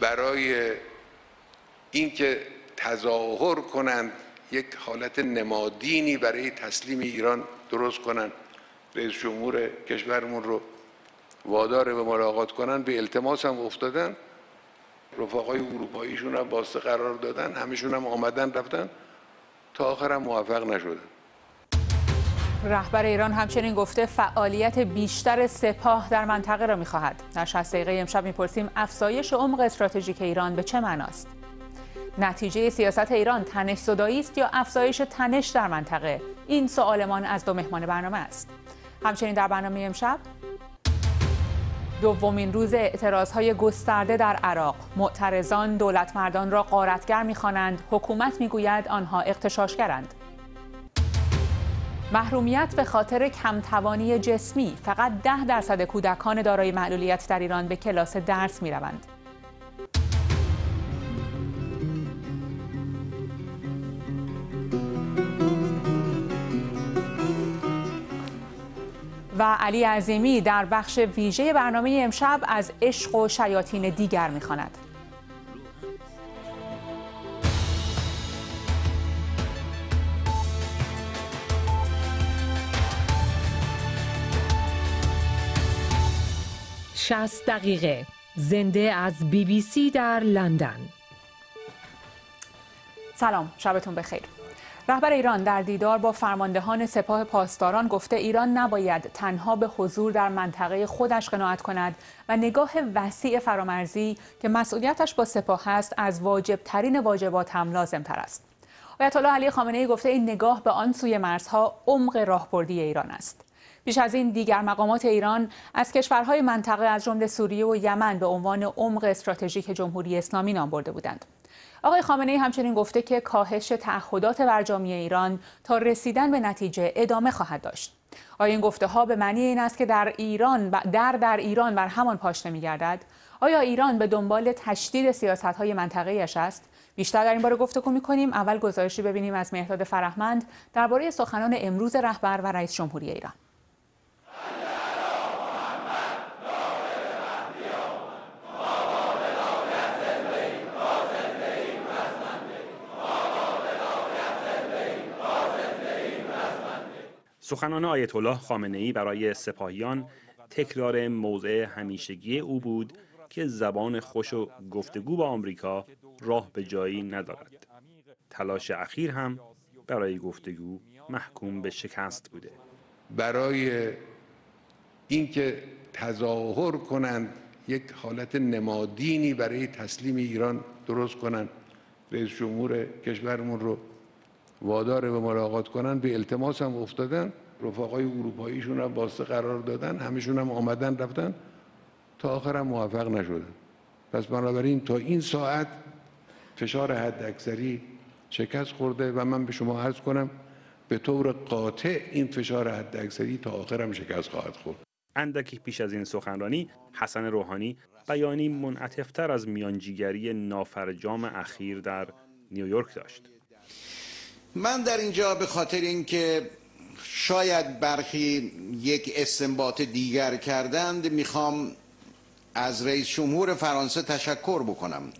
برای اینکه تظاهر کنند یک حالت نمادینی برای تسلیم ایران درست کنند. رئیس جمهور کشورمون رو وادار به ملاقات کنن به التماس هم افتادن. رفقای اروپاییشون هم واسطه قرار دادن. همشون هم آمدن رفتن. تا آخر هم موفق نشدن. رهبر ایران همچنین گفته فعالیت بیشتر سپاه در منطقه را می‌خواهد. در 60 دقیقه امشب می‌پرسیم افزایش عمق استراتژیک ایران به چه معناست؟ نتیجه سیاست ایران تنش زدایی است یا افزایش تنش در منطقه؟ این سوالمان از دو مهمان برنامه است. همچنین در برنامه امشب دومین روز های گسترده در عراق. معترضان دولت مردان را قارتگر می‌خوانند. حکومت می‌گوید آنها اغتشاشگرند. محرومیت به خاطر کمتوانی جسمی فقط ده درصد کودکان دارای معلولیت در ایران به کلاس درس می‌روند و علی عظیمی در بخش ویژه برنامه امشب از عشق و شیاطین دیگر می‌خواند. شست دقیقه زنده از بی بی سی در لندن سلام شبتون بخیر رهبر ایران در دیدار با فرماندهان سپاه پاسداران گفته ایران نباید تنها به حضور در منطقه خودش قناعت کند و نگاه وسیع فرامرزی که مسئولیتش با سپاه است از واجب ترین واجبات هم لازم تر است. آیت الله علی خامنه ای گفته این نگاه به آن سوی مرزها عمق راهبردی ایران است. بیش از این دیگر مقامات ایران از کشورهای منطقه از جمله سوریه و یمن به عنوان عمق استراتژیک جمهوری اسلامی نام برده بودند. آقای خامنه ای همچنین گفته که کاهش تعهدات برجامی ایران تا رسیدن به نتیجه ادامه خواهد داشت. آیا این گفته ها به معنی این است که در ایران در در ایران بر همان پاشنه میگردد؟ آیا ایران به دنبال تشدید سیاست های منطقه است؟ بیشتر در این باره گفتگو می‌کنیم اول گزارشی ببینیم از مهداد فرهمند درباره سخنان امروز رهبر و رئیس جمهوری ایران. سخنان آیت الله خامنه ای برای سپاهیان تکرار موضع همیشگی او بود که زبان خوش و گفتگو با آمریکا راه به جایی ندارد. تلاش اخیر هم برای گفتگو محکوم به شکست بوده. برای اینکه تظاهر کنند یک حالت نمادینی برای تسلیم ایران درست کنند رئیس جمهور کشورمون رو وادار به ملاقات کنن به التماس هم افتادن. رفقای اروپاییشون هم واسطه قرار دادن. همشون هم آمدن رفتن. تا آخر هم موفق نشدن. پس بنابراین تا این ساعت فشار حد اکثری شکست خورده و من به شما عرض کنم به طور قاطع این فشار حد اکثری تا آخر هم شکست خواهد خورد. اندکی پیش از این سخنرانی حسن روحانی بیانی منعطفتر از میانجیگری نافرجام اخیر در نیویورک داشت. من در اینجا به خاطر اینکه شاید برخی یک استنباط دیگر کردند می‌خوام از رئیس جمهور فرانسه تشکر بکنم.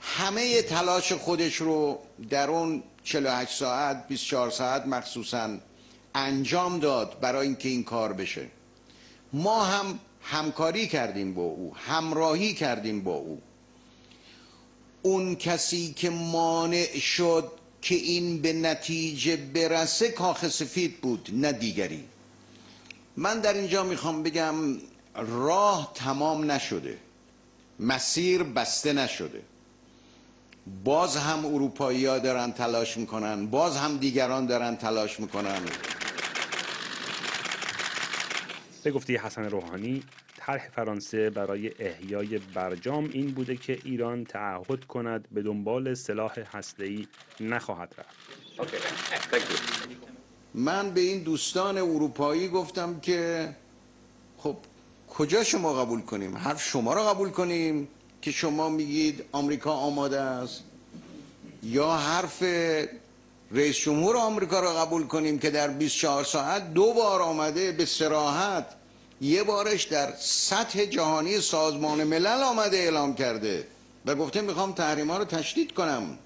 همه تلاش خودش رو در اون 48 ساعت 24 ساعت مخصوصا انجام داد برای اینکه این کار بشه. ما هم همکاری کردیم با او همراهی کردیم با او. اون کسی که مانع شد که این به نتیجه برسه کاخ سفید بود نه دیگری. من در اینجا می‌خوام بگم راه تمام نشده مسیر بسته نشده. باز هم اروپایی ها دارن تلاش می‌کنن باز هم دیگران دارن تلاش می‌کنن. به گفته حسن روحانی طرح فرانسه برای احیای برجام این بوده که ایران تعهد کند به دنبال سلاح هسته‌ای نخواهد رفت. من به این دوستان اروپایی گفتم که خب کجا شما قبول کنیم؟ حرف شما را قبول کنیم که شما میگید آمریکا آماده است. یا حرف رئیس جمهور آمریکا را قبول کنیم که در 24 ساعت دو بار آمده به سراحت یه بارش در سطح جهانی سازمان ملل آمده اعلام کرده و گفته می‌خوام تحریم ها رو تشدید کنم.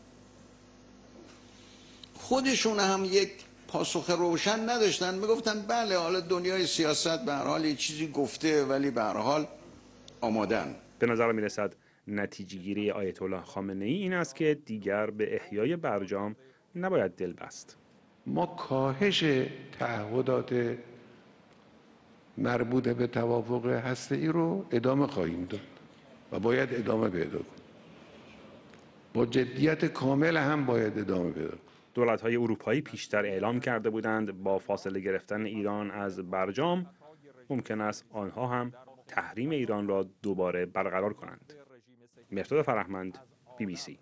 خودشون هم یک پاسخ روشن نداشتن. می‌گفتن بله حالا دنیای سیاست به هر حال یه چیزی گفته ولی به هر حال آمادن. به نظر می رسد نتیجه گیری آیت الله خامنه ای این است که دیگر به احیای برجام نباید دل بست ما کاهش تعهدات مربوط به توافق هسته ای رو ادامه خواهیم داد و باید ادامه پیدا کنیم. با جدیت کامل هم باید ادامه پیدا کنیم. دولت های اروپایی پیشتر اعلام کرده بودند با فاصله گرفتن ایران از برجام ممکن است آنها هم تحریم ایران را دوباره برقرار کنند. مرداد فرهمند بی بی سی.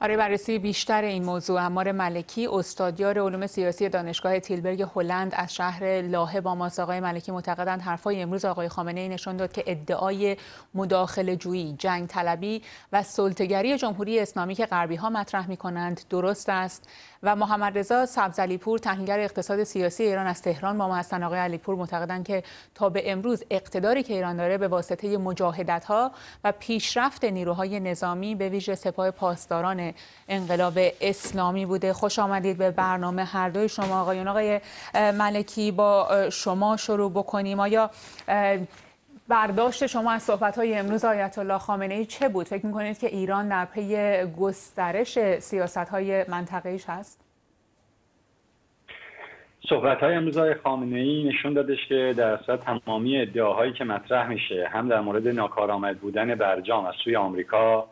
برای بررسی بیشتر این موضوع. امار ملکی استادیار علوم سیاسی دانشگاه تیلبرگ هلند از شهر لاهه با ماست آقای ملکی معتقدند حرفای امروز آقای خامنه ای نشان داد که ادعای مداخله جویی جنگ طلبی و سلطگری جمهوری اسلامی که غربی ها مطرح می کنند درست است. و محمد رضا سبزعلیپور تحلیلگر اقتصاد سیاسی ایران از تهران با ما هستن. آقای علیپور معتقدند که تا به امروز اقتداری که ایران داره به واسطه مجاهدت ها و پیشرفت نیروهای نظامی به ویژه سپاه پاسداران انقلاب اسلامی بوده. خوش آمدید به برنامه هر دوی شما آقایون. آقای ملکی با شما شروع بکنیم. آیا برداشت شما از صحبت های امروز آیت الله خامنه ای چه بود؟ فکر می‌کنید که ایران در پی گسترش سیاست های منطقه هست؟ صحبت های امروز آقای خامنه ای نشون دادش که در اصل تمامی ادعاهایی که مطرح میشه هم در مورد ناکارآمد بودن برجام از سوی آمریکا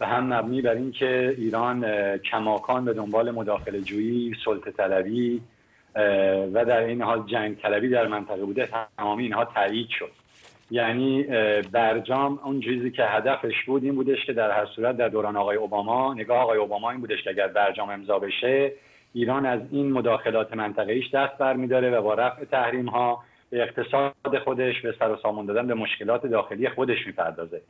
و هم مبنی بر اینکه ایران کماکان به دنبال مداخله جویی، سلطه طلبی و در این حال جنگ طلبی در منطقه بوده تمامی اینها تایید شد یعنی برجام اون چیزی که هدفش بود این بودش که در هر صورت در دوران آقای اوباما نگاه آقای اوباما این بودش که اگر برجام امضا بشه ایران از این مداخلات منطقه ایش دست برمیداره و با رفع تحریم ها به اقتصاد خودش به سر و سامون دادن به مشکلات داخلی خودش می‌پردازه.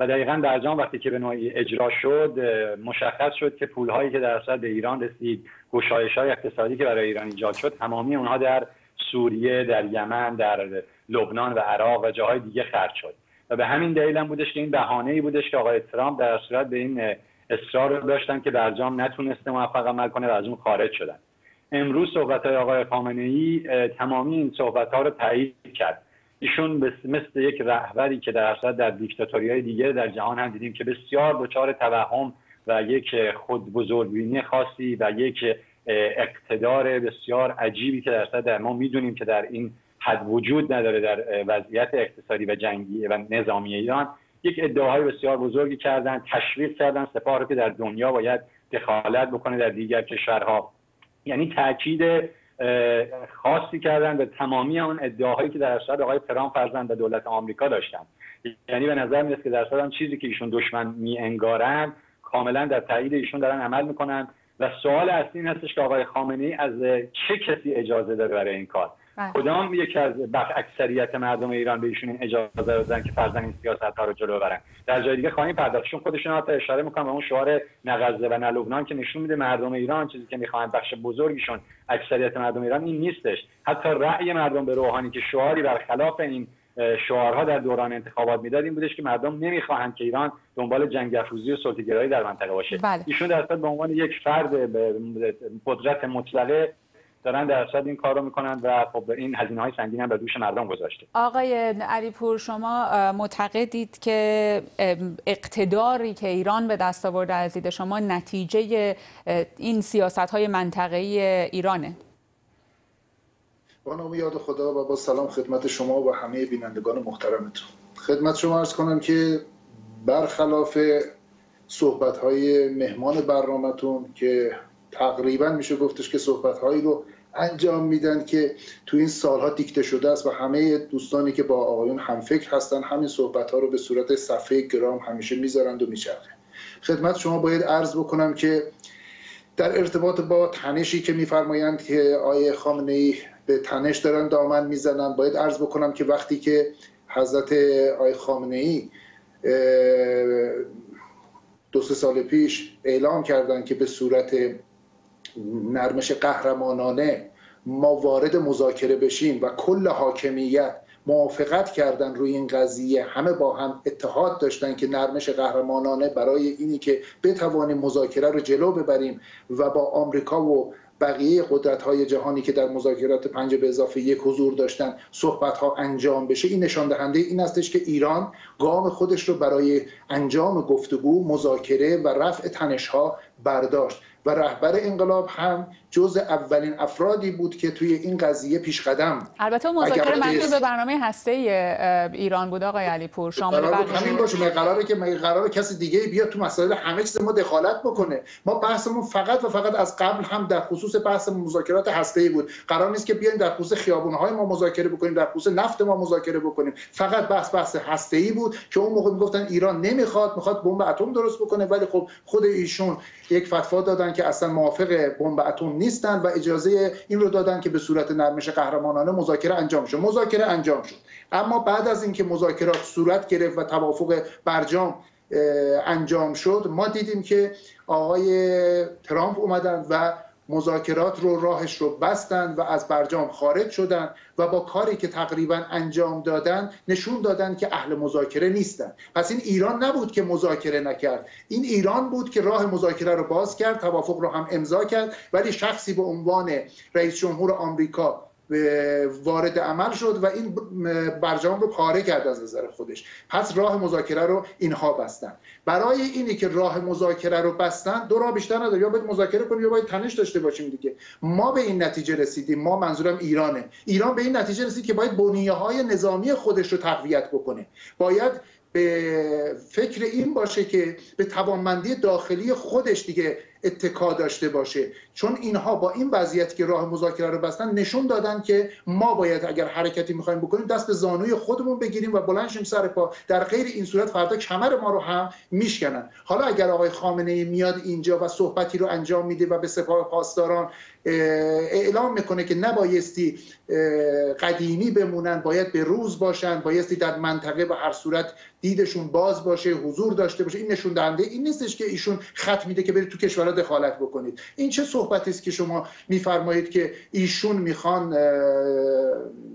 و دقیقا برجام وقتی که به نوعی اجرا شد مشخص شد که پولهایی که در به ایران رسید گشایش های اقتصادی که برای ایران ایجاد شد تمامی اونها در سوریه در یمن در لبنان و عراق و جاهای دیگه خرج شد. و به همین دلیل هم بودش که این بهانه ای بودش که آقای ترامپ در صورت به این اصرار رو داشتن که برجام نتونسته موفق عمل کنه و از اون خارج شدن. امروز صحبت های آقای خامنه ای تمامی این صحبت ها رو تایید کرد. ایشون مثل یک رهبری که در اصل در دیکتاتوری های دیگه در جهان هم دیدیم که بسیار دچار توهم و یک خود بزرگبینی خاصی و یک اقتدار بسیار عجیبی که در در ما می‌دونیم که در این حد وجود نداره در وضعیت اقتصادی و جنگی و نظامی ایران. یک ادعاهای بسیار بزرگی کردن تشویق کردن سپاه رو که در دنیا باید دخالت بکنه در دیگر کشورها. یعنی تاکید خاصی کردن به تمامی اون ادعاهایی که در اصل آقای ترامپ فرزند به دولت آمریکا داشتن. یعنی به نظر میاد که در اصل چیزی که ایشون دشمن می انگارن کاملا در تایید ایشون دارن عمل می‌کنن. و سوال اصلی این هستش که آقای خامنه ای از چه کسی اجازه داره برای این کار؟ بله. کدام یکی از بخ اکثریت مردم ایران به ایشون این اجازه دادن که فرزن این سیاست ها رو جلو ببرن در جای دیگه خواهیم پرداختشون خودشون حتی اشاره می‌کنن به اون شعار نغزه و نه که نشون میده مردم ایران چیزی که می‌خوان بخش بزرگیشون اکثریت مردم ایران این نیستش حتی رأی مردم به روحانی که شعاری برخلاف این شعارها در دوران انتخابات می‌داد این بودش که مردم نمی‌خواهند که ایران دنبال جنگ افروزی و سلطه‌گرایی در منطقه باشه بله. ایشون در به عنوان یک فرد قدرت مطلقه دارن در اصل این کار رو می‌کنن و خب این هزینه های سنگین هم به دوش مردم گذاشته. آقای علیپور شما معتقدید که اقتداری که ایران به دست آورده از دید شما نتیجه این سیاست های منطقه ایرانه؟ با نام یاد خدا و با سلام خدمت شما و همه بینندگان محترمتون. خدمت شما ارز کنم که برخلاف صحبت های مهمان برنامهتون که تقریبا میشه گفتش که صحبت هایی رو انجام میدن که تو این سالها دیکته شده است و همه دوستانی که با آقایون همفکر هستن همین صحبت ها رو به صورت صفحه گرام همیشه می‌ذارند و میچرخه خدمت شما باید عرض بکنم که در ارتباط با تنشی که میفرمایند که آیه خامنه ای به تنش دارن دامن می‌زنن باید عرض بکنم که وقتی که حضرت آی خامنه ای دو سه سال پیش اعلام کردن که به صورت نرمش قهرمانانه ما وارد مذاکره بشیم و کل حاکمیت موافقت کردن روی این قضیه همه با هم اتحاد داشتن که نرمش قهرمانانه برای اینی که بتوانیم مذاکره رو جلو ببریم و با آمریکا و بقیه قدرت های جهانی که در مذاکرات پنج به اضافه یک حضور داشتن صحبت ها انجام بشه این نشان دهنده این استش که ایران گام خودش رو برای انجام گفتگو مذاکره و رفع تنش ها برداشت. و رهبر انقلاب هم جز اولین افرادی بود که توی این قضیه پیش قدم. البته مذاکره مربوط به برنامه هسته ایران بود آقای علیپور شامل همین باشه قراره که مگه قراره کسی دیگه بیاد تو مسائل همه چیز ما دخالت بکنه؟ ما بحثمون فقط و فقط از قبل هم در خصوص بحث مذاکرات هسته ای بود. قرار نیست که بیایم در خصوص خیابون‌های ما مذاکره بکنیم در خصوص نفت ما مذاکره بکنیم. فقط بحث بحث هسته ای بود که اون موقع می‌گفتن ایران نمی‌خواد می‌خواد بمب اتم درست بکنه ولی خب خود ایشون یک فتوا دادن که اصلا موافق بمب اتم نیستن و اجازه این رو دادن که به صورت نرمش قهرمانانه مذاکره انجام شد مذاکره انجام شد. اما بعد از اینکه مذاکرات صورت گرفت و توافق برجام انجام شد ما دیدیم که آقای ترامپ اومدن و مذاکرات رو راهش رو بستن و از برجام خارج شدن و با کاری که تقریبا انجام دادن نشون دادن که اهل مذاکره نیستن. پس این ایران نبود که مذاکره نکرد. این ایران بود که راه مذاکره رو باز کرد توافق رو هم امضا کرد ولی شخصی به عنوان رئیس جمهور آمریکا وارد عمل شد و این برجام رو پاره کرد از نظر خودش. پس راه مذاکره رو اینها بستن. برای اینی که راه مذاکره رو بستن دو راه بیشتر نداره. یا باید مذاکره کنیم یا باید تنش داشته باشیم دیگه. ما به این نتیجه رسیدیم. ما منظورم ایرانه. ایران به این نتیجه رسید که باید بنیه های نظامی خودش رو تقویت بکنه. باید به فکر این باشه که به توانمندی داخلی خودش دیگه اتکا داشته باشه. چون اینها با این وضعیتی که راه مذاکره رو بستن نشون دادن که ما باید اگر حرکتی می‌خوایم بکنیم دست به زانوی خودمون بگیریم و بلند شیم سر پا. در غیر این صورت فردا کمر ما رو هم میشکنن. حالا اگر آقای خامنه ای میاد اینجا و صحبتی رو انجام میده و به سپاه پاسداران اعلام می‌کنه که نبایستی قدیمی بمونن باید به روز باشن بایستی در منطقه به هر صورت دیدشون باز باشه حضور داشته باشه. این نشون دهنده این نیستش که ایشون خط میده که برید تو کشورها دخالت بکنید. این چه صحبتی است که شما میفرمایید که ایشون می‌خوان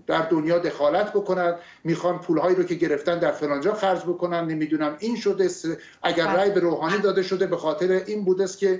در دنیا دخالت بکنن می‌خوان پولهایی رو که گرفتن در فلانجا خرج بکنن؟ نمی‌دونم. این شده اگر بله. رأی به روحانی داده شده به خاطر این بوده است که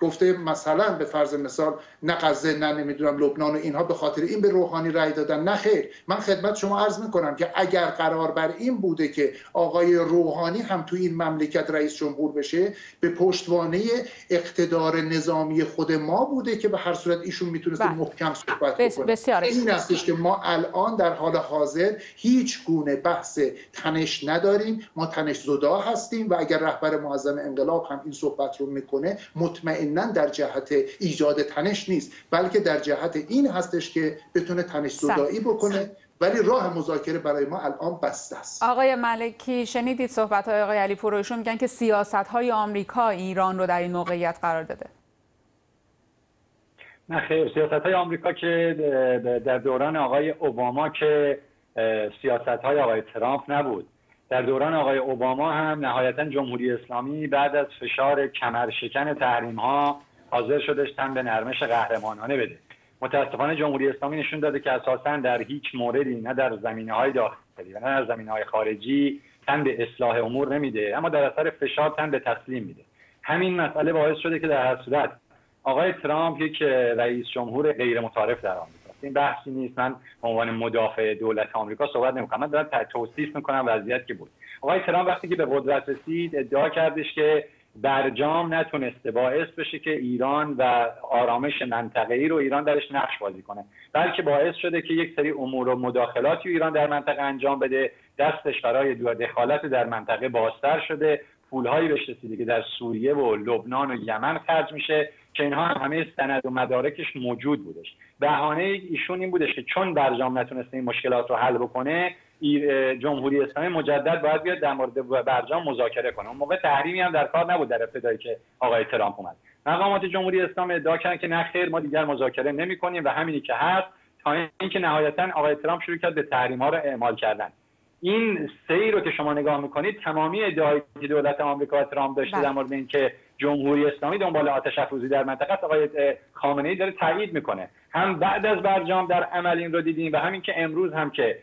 گفته مثلا به فرض مثال نه غزه نه نمی‌دونم لبنان و اینها به خاطر این به روحانی رأی دادن. نه خیر. من خدمت شما عرض می‌کنم که اگر قرار بر این بوده که آقای روحانی هم تو این مملکت رئیس جمهور بشه به پشتوانه اقتدار نظامی خود ما بوده که به هر صورت ایشون می‌تونست بله. محکم صحبت بکنه. این هستش که ما الان در حال حاضر هیچ گونه بحث تنش نداریم. ما تنش زدا هستیم و اگر رهبر معظم انقلاب هم این صحبت رو می‌کنه مطمئنا در جهت ایجاد تنش نیست بلکه در جهت این هستش که بتونه تنش زدایی بکنه. ولی راه مذاکره برای ما الان بسته است. آقای ملکی شنیدید صحبت های آقای علی پورویشون میگن که سیاست های آمریکا ایران رو در این موقعیت قرار داده. نه خیر سیاست های آمریکا که در دوران آقای اوباما که سیاست های آقای ترامپ نبود. در دوران آقای اوباما هم نهایتا جمهوری اسلامی بعد از فشار کمرشکن تحریم ها حاضر شدش تن به نرمش قهرمانانه بده. متاسفانه جمهوری اسلامی نشون داده که اساسا در هیچ موردی نه در زمینه های داخلی و نه در زمینه های خارجی تن به اصلاح امور نمیده اما در اثر فشار تن به تسلیم میده. همین مسئله باعث شده که در هر صورت آقای ترامپ یک رئیس جمهور غیر متعارف در این بحثی نیست. من عنوان مدافع دولت آمریکا صحبت نمی‌کنم. من دارم توصیف می‌کنم وضعیت که بود. آقای ترامپ وقتی که به قدرت رسید ادعا کردش که برجام نتونسته باعث بشه که ایران و آرامش منطقه‌ای رو ایران درش نقش بازی کنه. بلکه باعث شده که یک سری امور و مداخلاتی ایران در منطقه انجام بده. دستش برای دخالت در منطقه بازتر شده. پولهایی بهش رسیده که در سوریه و لبنان و یمن خرج میشه. که اینها همه سند و مدارکش موجود بودش. بهانه ایشون این بودش که چون برجام نتونسته این مشکلات رو حل بکنه جمهوری اسلامی مجدد باید بیاد در مورد برجام مذاکره کنه. اون موقع تحریمی هم در کار نبود در ابتدایی که آقای ترامپ اومد. مقامات جمهوری اسلامی ادعا کردن که نه خیر ما دیگر مذاکره نمی کنیم و همینی که هست تا اینکه نهایتا آقای ترامپ شروع کرد به تحریم ها رو اعمال کردن. این سیر رو که شما نگاه می‌کنید تمامی ادعایی که دولت آمریکا ترامپ داشته بله. در مورد اینکه جمهوری اسلامی دنبال آتش افروزی در منطقه است. آقای خامنه ای داره تایید می‌کنه. هم بعد از برجام در عمل این رو دیدیم و همین که امروز هم که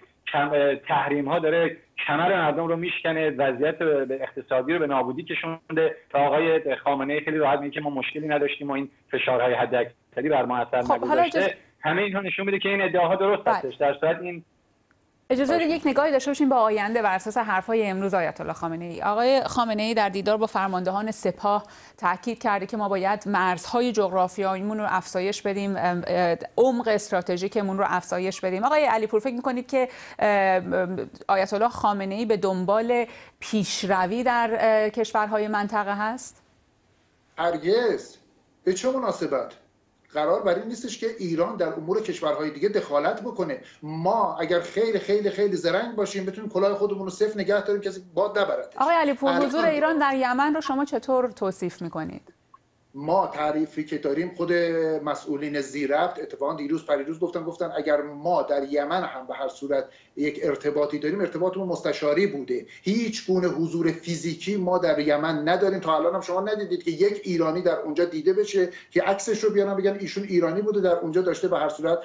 تحریم ها داره کمر مردم رو میشکنه وضعیت اقتصادی رو به نابودی کشونده تا آقای خامنه ای خیلی راحت میگه که ما مشکلی نداشتیم و این فشارهای حداکثری بر ما اثر خب، حالا نگذاشته. همه اینها نشون میده که این ادعاها درست بله. هستش. در صورت این اجازه بدید یک نگاهی داشته باشیم به آینده بر اساس حرفهای امروز آیت الله خامنه ای آقای خامنه ای در دیدار با فرماندهان سپاه تاکید کرده که ما باید مرزهای جغرافیاییمون رو افزایش بدیم عمق استراتژیکمون رو افزایش بدیم. آقای علیپور فکر می‌کنید که آیت الله خامنه ای به دنبال پیشروی در کشورهای منطقه هست؟ هرگز. به چه مناسبت؟ قرار بر این نیستش که ایران در امور کشورهای دیگه دخالت بکنه. ما اگر خیلی خیلی خیلی زرنگ باشیم بتونیم کلاه خودمون رو صفر نگه داریم کسی باد نبرد. آقای علیپور الان- حضور ایران در یمن رو شما چطور توصیف می‌کنید؟ ما تعریفی که داریم خود مسئولین زیربط اتفاقا دیروز پریروز گفتن گفتن اگر ما در یمن هم به هر صورت یک ارتباطی داریم ارتباطمون مستشاری بوده. هیچ گونه حضور فیزیکی ما در یمن نداریم. تا الان هم شما ندیدید که یک ایرانی در اونجا دیده بشه که عکسش رو بیانن بگن ایشون ایرانی بوده در اونجا داشته به هر صورت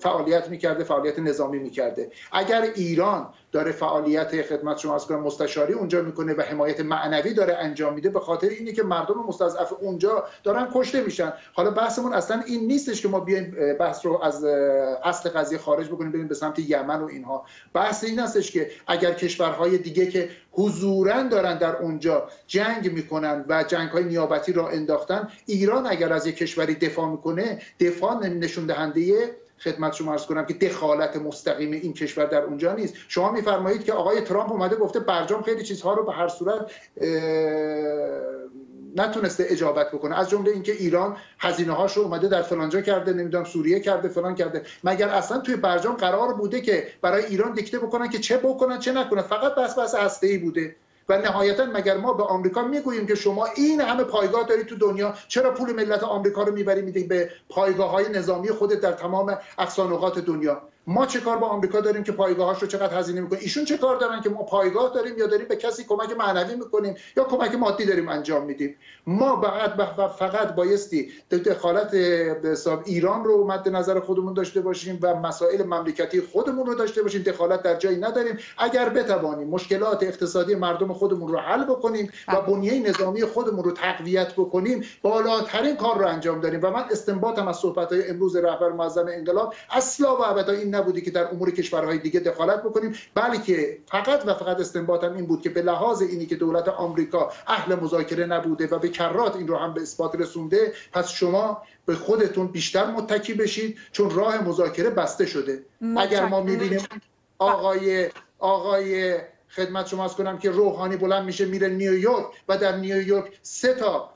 فعالیت می‌کرده فعالیت نظامی می‌کرده. اگر ایران داره فعالیت خدمت شما از مستشاری اونجا می‌کنه و حمایت معنوی داره انجام میده به خاطر اینه که مردم مستضعف اونجا دارن کشته میشن. حالا بحثمون اصلا این نیستش که ما بیایم بحث رو از اصل قضیه خارج بکنیم بریم به سمت یمن و اینها. بحث این هستش که اگر کشورهای دیگه که حضورا دارن در اونجا جنگ می‌کنن و جنگ های نیابتی را انداختن ایران اگر از یک کشوری دفاع می‌کنه دفاع نشون دهنده خدمت شما ارز کنم که دخالت مستقیم این کشور در اونجا نیست. شما میفرمایید که آقای ترامپ اومده گفته برجام خیلی چیزها رو به هر صورت نتونسته اجابت بکنه. از جمله اینکه ایران هزینه هاش رو اومده در فلانجا کرده نمی‌دونم سوریه کرده فلان کرده. مگر اصلا توی برجام قرار بوده که برای ایران دیکته بکنن که چه بکنن چه نکنن؟ فقط بس بس هسته بوده. و نهایتا مگر ما به آمریکا می‌گوییم که شما این همه پایگاه دارید تو دنیا چرا پول ملت آمریکا رو می‌بری می‌دید به پایگاه های نظامی خودت در تمام اقصانقاط دنیا؟ ما چه کار با آمریکا داریم که پایگاهاش رو چقدر هزینه می‌کنیم؟ ایشون چه کار دارن که ما پایگاه داریم یا داریم به کسی کمک معنوی می‌کنیم یا کمک مادی داریم انجام میدیم؟ ما فقط فقط بایستی دخالت حساب ایران رو مد نظر خودمون داشته باشیم و مسائل مملکتی خودمون رو داشته باشیم دخالت در جایی نداریم. اگر بتوانیم مشکلات اقتصادی مردم خودمون رو حل بکنیم و بنیه نظامی خودمون رو تقویت بکنیم بالاترین کار رو انجام داریم. و من استنباطم از صحبت امروز رهبر معظم انقلاب اصلا و ابدا این نبودی که در امور کشورهای دیگه دخالت بکنیم. بلکه فقط و فقط استنباطم این بود که به لحاظ اینی که دولت آمریکا اهل مذاکره نبوده و به کرات این رو هم به اثبات رسونده پس شما به خودتون بیشتر متکی بشید چون راه مذاکره بسته شده. اگر ما می‌بینیم آقای آقای خدمت شما از کنم که روحانی بلند میشه میره نیویورک و در نیویورک سه تا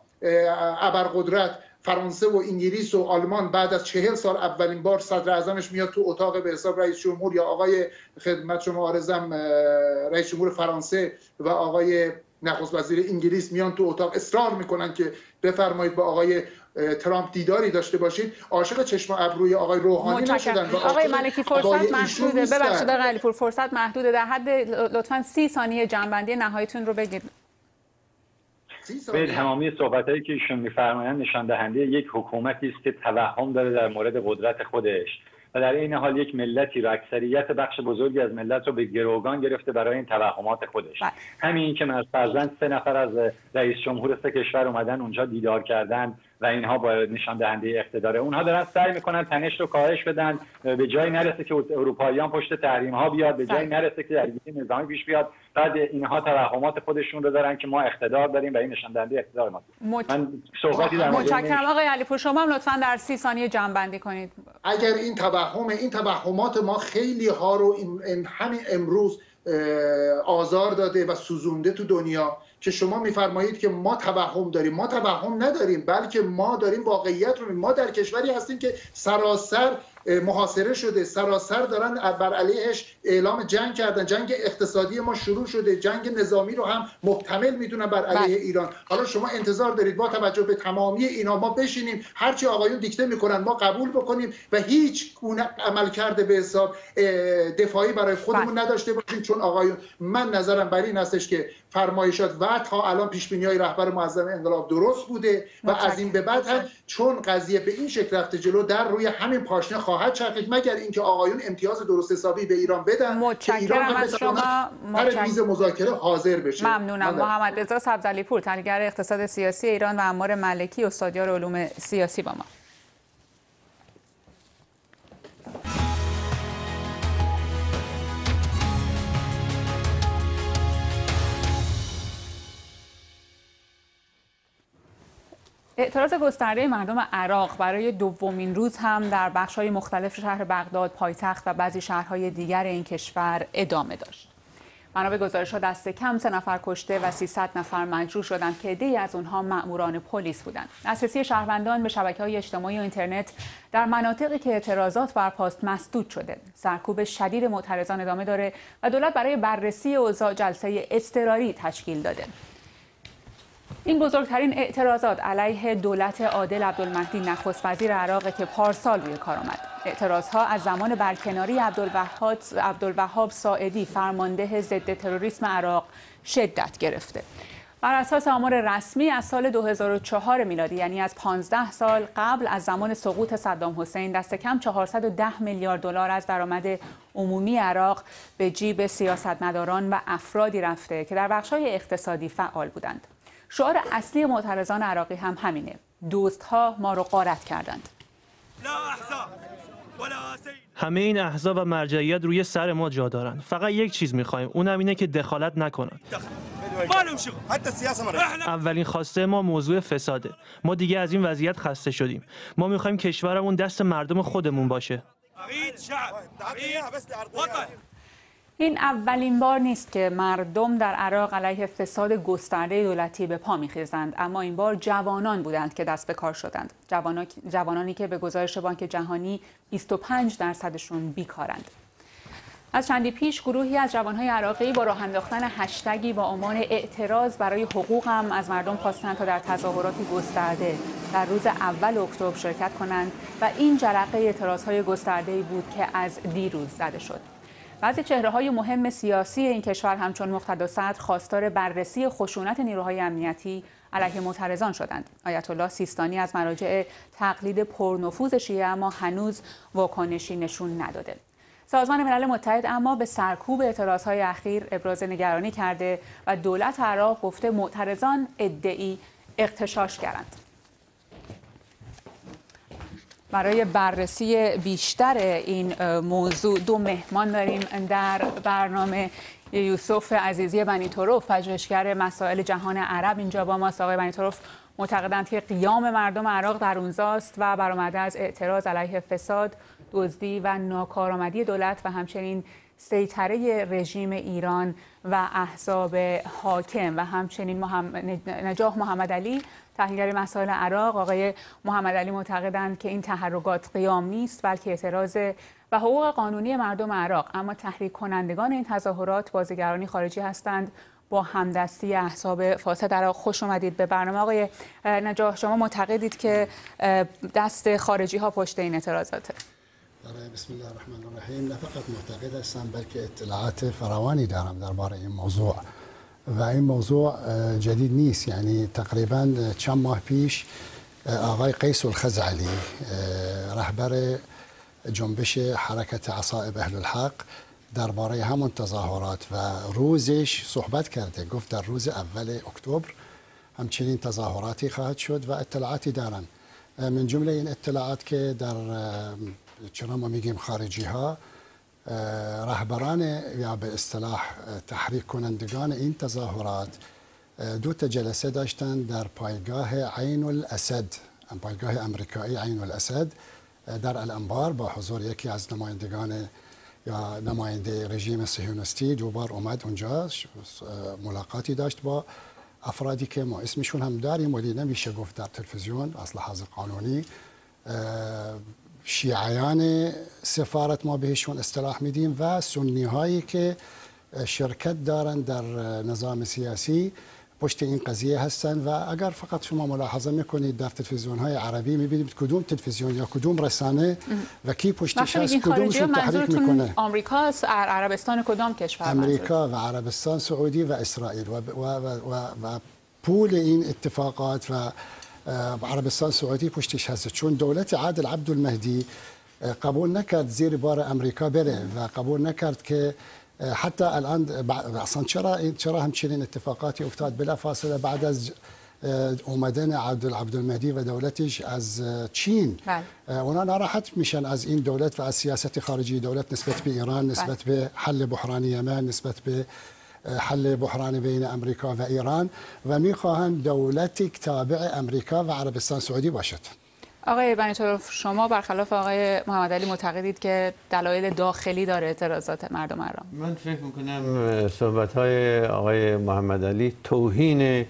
ابرقدرت فرانسه و انگلیس و آلمان بعد از چهل سال اولین بار صدر اعظمش میاد تو اتاق به حساب رئیس جمهور یا آقای خدمت شما آرزم رئیس جمهور فرانسه و آقای نخست وزیر انگلیس میان تو اتاق اصرار می‌کنن که بفرمایید با آقای ترامپ دیداری داشته باشید. عاشق چشم ابروی آقای روحانی نشدن آقای ملکی فرصت محدوده. ببخشید آقای علیپور فرصت محدوده. در حد لطفا سی ثانیه جنبندی نهاییتون رو بگید. به تمامی صحبت هایی که ایشون میفرمایند نشان دهنده یک حکومتی است که توهم داره در مورد قدرت خودش و در این حال یک ملتی رو اکثریت بخش بزرگی از ملت رو به گروگان گرفته برای این توهمات خودش. بله. همین که از فرزند سه نفر از رئیس جمهور سه کشور اومدن اونجا دیدار کردن و اینها با نشان دهنده اقتداره اونها دارن سعی می‌کنن تنش رو کاهش بدن به جایی نرسه که اروپاییان پشت تحریم ها بیاد به جایی نرسه که درگیری نظامی پیش بیاد. بعد اینها توهمات خودشون رو دارن که ما اقتدار داریم و این نشان دهنده اقتدار ما. مت... من صحبتی در متشکرم. آقای علیپور شما هم لطفا در سی ثانیه جمع بندی کنید. اگر این توهم این توهمات ما خیلی ها رو این همین امروز آزار داده و سوزونده تو دنیا که شما میفرمایید که ما توهم داریم. ما توهم نداریم بلکه ما داریم واقعیت رو ما در کشوری هستیم که سراسر محاصره شده سراسر دارن بر علیهش اعلام جنگ کردن جنگ اقتصادی ما شروع شده جنگ نظامی رو هم محتمل می‌دونن بر علیه بله. ایران حالا شما انتظار دارید با توجه به تمامی اینا ما بشینیم هرچی آقایون دیکته می‌کنن ما قبول بکنیم و هیچ گونه عمل کرده به حساب دفاعی برای خودمون بله. نداشته باشیم چون آقایون من نظرم بر این هستش که فرمایشات و تا الان پیش بینی های رهبر معظم انقلاب درست بوده و از این به بعد هم چون قضیه به این شکل رفته جلو در روی همین پاشنه خواهد چرخید مگر اینکه آقایون امتیاز درست حسابی به ایران بدن که ایران هم از شما هر میز مذاکره حاضر بشه. ممنونم. محمد رضا سبزعلی پور تحلیلگر اقتصاد سیاسی ایران و امار ملکی استادیار علوم سیاسی با ما. اعتراض گسترده مردم عراق برای دومین روز هم در بخش‌های مختلف شهر بغداد، پایتخت و بعضی شهرهای دیگر این کشور ادامه داشت. بنا به گزارش ها دست کم سه نفر کشته و 300 نفر مجروح شدند که عده‌ای از اونها مأموران پلیس بودند. دسترسی شهروندان به شبکه های اجتماعی و اینترنت در مناطقی که اعتراضات برپاست مسدود شده. سرکوب شدید معترضان ادامه داره و دولت برای بررسی اوضاع جلسه اضطراری تشکیل داده. این بزرگترین اعتراضات علیه دولت عادل عبدالمهدی نخست وزیر عراق که پارسال روی کار آمد اعتراضها از زمان برکناری عبدالوهاب ساعدی فرمانده ضد تروریسم عراق شدت گرفته بر اساس آمار رسمی از سال 2004 میلادی یعنی از 15 سال قبل از زمان سقوط صدام حسین دست کم 410 میلیارد دلار از درآمد عمومی عراق به جیب سیاستمداران و افرادی رفته که در بخش‌های اقتصادی فعال بودند. شعار اصلی معترضان عراقی هم همینه. دوست ها ما رو قارت کردند. همه این احزاب و مرجعیت روی سر ما جا دارند. فقط یک چیز می‌خوایم اونم اینه که دخالت نکنند. اولین خواسته ما موضوع فساده. ما دیگه از این وضعیت خسته شدیم. ما می‌خوایم کشورمون دست مردم خودمون باشه. این اولین بار نیست که مردم در عراق علیه فساد گسترده دولتی به پا میخیزند. اما این بار جوانان بودند که دست به کار شدند. جوانانی که به گزارش بانک جهانی 25 درصدشون بیکارند. از چندی پیش گروهی از جوانهای عراقی با راه انداختن هشتگی با عنوان اعتراض برای حقوق هم از مردم خواستند تا در تظاهراتی گسترده در روز اول اکتبر شرکت کنند و این جرقه اعتراضهای گسترده بود که از دیروز زده شد. بعضی چهره های مهم سیاسی این کشور همچون مقتدا صدر خواستار بررسی خشونت نیروهای امنیتی علیه معترضان شدند. آیت الله سیستانی از مراجع تقلید پرنفوذ شیعه اما هنوز واکنشی نشون نداده. سازمان ملل متحد اما به سرکوب های اخیر ابراز نگرانی کرده و دولت عراق گفته معترضان ادعی اغتشاش کردند. برای بررسی بیشتر این موضوع دو مهمان داریم در برنامه. یوسف عزیزی بنی طرف پژوهشگر مسائل جهان عرب. اینجا با ماست آقای بنی طرف معتقدند که قیام مردم عراق در اونزاست و برآمده از اعتراض علیه فساد دزدی و ناکارآمدی دولت و همچنین سیطره رژیم ایران و احزاب حاکم. و همچنین نجاح محمد علی تحلیلگر مسائل عراق آقای محمد علی معتقدند که این تحرکات قیام نیست بلکه اعتراض و حقوق قانونی مردم عراق. اما تحریک کنندگان این تظاهرات بازیگرانی خارجی هستند. با همدستی احزاب فاسد عراق. خوش اومدید به برنامه آقای نجاح. شما معتقدید که دست خارجی ها پشت این اعتراضاته. بسم الله الرحمن الرحیم نه فقط معتقد هستم بلکه اطلاعات فراوانی دارم درباره این موضوع. و این موضوع جدید نیست. یعنی تقریبا چند ماه پیش آقای قیس الخزعلی رهبر جنبش حرکت عصائب اهل الحق درباره همون تظاهرات و روزش صحبت کرده. گفت در روز اول اکتبر همچنین تظاهراتی خواهد شد و اطلاعاتی دارن من جمله این اطلاعات که در چرا ما میگیم خارجی ها رهبران یا به اصطلاح تحریک کنندگان این تظاهرات دو تا جلسه داشتن در پایگاه عین الاسد. پایگاه امریکایی عین الاسد در الانبار با حضور یکی از نمایندگان یا نماینده رژیم صهیونیستی دوبار اومد اونجا. ملاقاتی داشت با افرادی که ما اسمشون هم داریم ولی نمیشه گفت در تلویزیون از لحاظ قانونی. شیعیان سفارت ما بهشون اصطلاح میدیم و سنی هایی که شرکت دارند در نظام سیاسی پشت این قضیه هستند و اگر فقط شما ملاحظه می‌کنید در تلویزیون های عربی می‌بینید کدوم تلویزیون یا کدوم رسانه و کی پشتش هست کدومشون تحریک می‌کنه؟ آمریکا عربستان کدام کشور امریکا و عربستان سعودی و اسرائیل و, و, و, و پول این اتفاقات و عربستان سعودی پشتش هست چون دولت عادل عبدالمهدی قبول نکرد زیر بار امریکا بره و قبول نکرد که حتی الان أصلا چرا چرا همچنین اتفاقاتی افتاد بلا فاصله بعد از اومدن عبد عبدالمهدی و دولتش از چین بله. اونا ناراحت میشن از این دولت و از سیاست خارجی دولت نسبت به ایران نسبت بله. به حل بحران یمن نسبت به حل بحران بین امریکا و ایران و می‌خواهند دولتی تابع امریکا و عربستان سعودی باشد. آقای بنیتوف شما برخلاف آقای محمد علی معتقدید که دلایل داخلی داره اعتراضات مردم ایران من فکر می‌کنم صحبت های آقای محمد علی توهین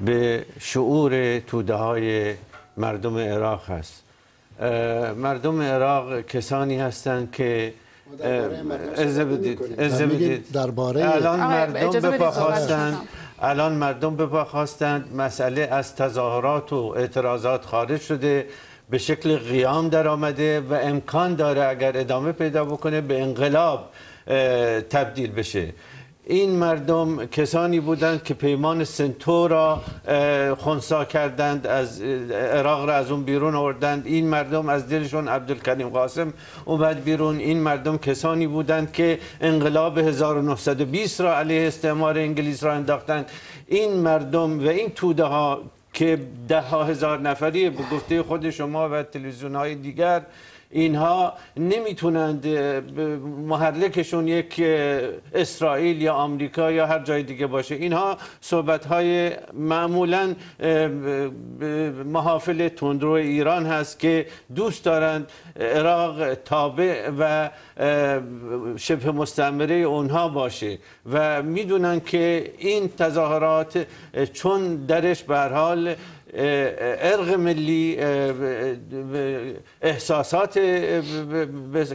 به شعور توده های مردم عراق هست. مردم عراق کسانی هستند که ازه بدید ازه بدید. درباره الان مردم بپا خواستند الان مردم خواستند مسئله از تظاهرات و اعتراضات خارج شده. به شکل قیام در آمده و امکان داره اگر ادامه پیدا بکنه به انقلاب تبدیل بشه. این مردم کسانی بودند که پیمان سنتو را خونسا کردند از عراق را از اون بیرون آوردند. این مردم از دلشون عبدالکریم قاسم اومد بیرون. این مردم کسانی بودند که انقلاب 1920 را علیه استعمار انگلیس را انداختند. این مردم و این توده ها که ده ها هزار نفری به گفته خود شما و تلویزیون های دیگر اینها نمی‌تونند محرکشون یک اسرائیل یا آمریکا یا هر جای دیگه باشه. اینها صحبت های معمولا محافل تندرو ایران هست که دوست دارند عراق تابع و شبه مستعمره اونها باشه و می‌دونن که این تظاهرات چون درش به حال ارق ملی احساسات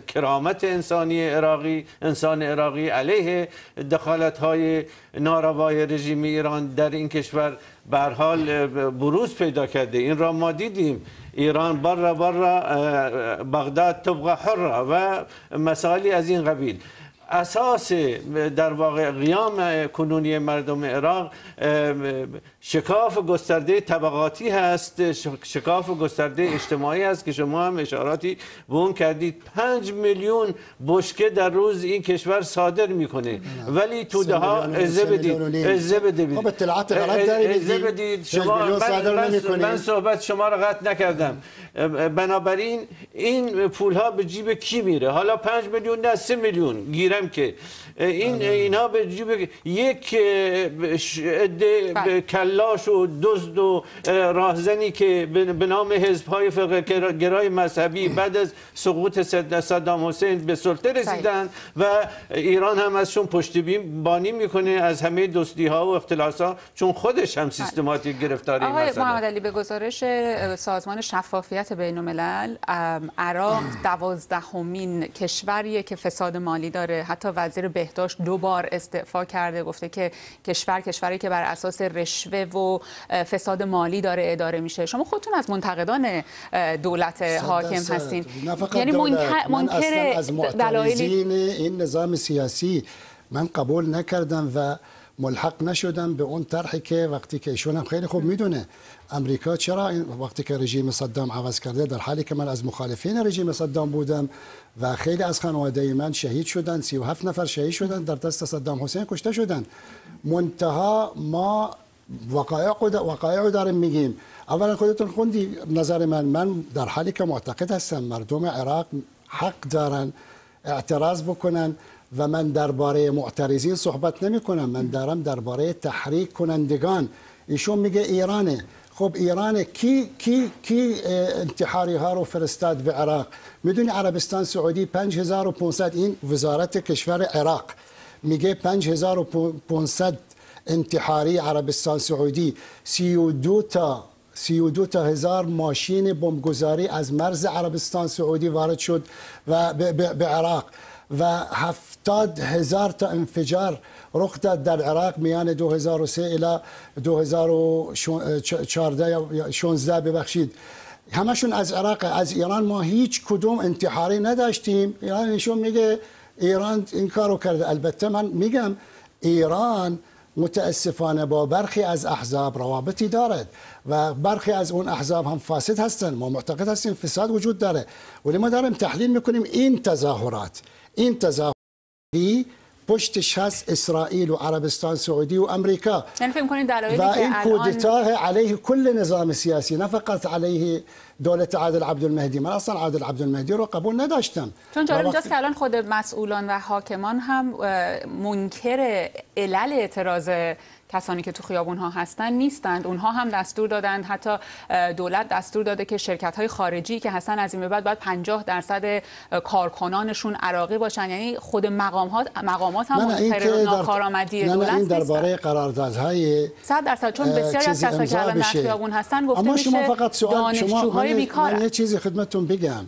کرامت انسانی عراقی انسان عراقی علیه دخالت های ناروای رژیم ایران در این کشور بر حال بروز پیدا کرده. این را ما دیدیم. ایران بر بر بغداد طبق حره و مسائلی از این قبیل. اساس در واقع قیام کنونی مردم عراق شکاف گسترده طبقاتی هست. شکاف گسترده اجتماعی هست که شما هم اشاراتی به اون کردید. پنج میلیون بشکه در روز این کشور صادر می‌کنه. ولی توده ها ازه بدید ازه بدید. خب اطلاعات غلط دارید بدید. شما من, من صحبت شما را قطع نکردم. بنابراین این پول ها به جیب کی میره؟ حالا پنج میلیون نه سه میلیون. گیرم که این اینا به جیب یک عده بله. کلاش و دزد و راهزنی که به نام حزب های فرقه گرای مذهبی بعد از سقوط صدام حسین به سلطه رسیدن و ایران هم ازشون پشتیبانی بانی می‌کنه از همه دستی ها و اختلاس ها چون خودش هم بله. سیستماتیک گرفتاری آقای محمد علی به گزارش سازمان شفافیت بین الملل عراق دوازدهمین کشوریه که فساد مالی داره. حتی وزیر بهداشت دو بار استعفا کرده گفته که کشور کشوری که بر اساس رشوه و فساد مالی داره اداره میشه. شما خودتون از منتقدان دولت حاکم هستین. یعنی منکر از دلایل این نظام سیاسی من قبول نکردم و ملحق نشدم به اون طرحی که وقتی که ایشون هم خیلی خوب می‌دونه. امریکا. چرا این وقتی که رژیم صدام عوض کرده در حالی که من از مخالفین رژیم صدام بودم و خیلی از خانواده من شهید شدن 37 نفر شهید شدن در دست صدام حسین کشته شدن. منتها ما وقایع وقایع داریم میگیم. اولا خودتون خوندی نظر من. من در حالی که معتقد هستم مردم عراق حق دارن اعتراض بکنن و من درباره معترضین صحبت نمی کنم من دارم درباره تحریک کنندگان. ایشون میگه ایرانه. خب ایران کی کی کی انتحاری ها رو فرستاد به عراق؟ می‌دونی عربستان سعودی 5500 این وزارت کشور عراق میگه 5500 انتحاری عربستان سعودی. 32 تا 32 تا هزار ماشین بمبگذاری از مرز عربستان سعودی وارد شد و به عراق و هفتاد هزار تا انفجار رخ داد در عراق میان 2003 الی 2014 یا 16 ببخشید. همشون از عراق از ایران ما هیچ کدوم انتحاری نداشتیم. ایران نشون میگه ایران این کارو کرده. البته من میگم ایران متاسفانه با برخی از احزاب روابطی دارد و برخی از اون احزاب هم فاسد هستن. ما معتقد هستیم فساد وجود داره. ولی ما داریم تحلیل می‌کنیم این تظاهرات. این تظاهرات پشتش هست اسرائیل و عربستان سعودی و امریکا. یعنی فکر کنید و این کودتا علیه کل نظام سیاسی. نه فقط علیه دولت عادل عبدالمهدی. من اصلا عادل عبدالمهدی رو قبول نداشتم. چون جالب اینجاست که الان خود مسئولان و حاکمان هم منکر علل اعتراض کسانی که تو خیابون ها هستن نیستند. اونها هم دستور دادند. حتی دولت دستور داده که شرکت های خارجی که هستن از این به بعد باید 50 درصد کارکنانشون عراقی باشن. یعنی خود مقامات مقامات هم منکر ناکارآمدی دولت این درباره قراردادهای 100 درصد. چون بسیاری از کسانی که الان در خیابون هستن گفته اما شما فقط سوال شما من, من یه چیزی خدمتتون بگم.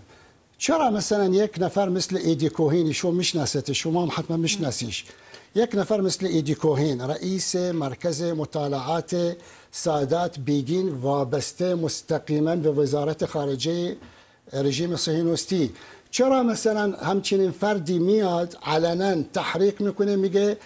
چرا مثلا یک نفر مثل ایدی کوهینی شما می‌شناسید شما هم حتما میشناسیش. یک نفر مثل ایدی کوهین رئیس مرکز مطالعات سادات بیگین وابسته مستقیما به وزارت خارجه رژیم صهیونیستی چرا مثلا همچنین فردی میاد علنا تحریک میکنه میگه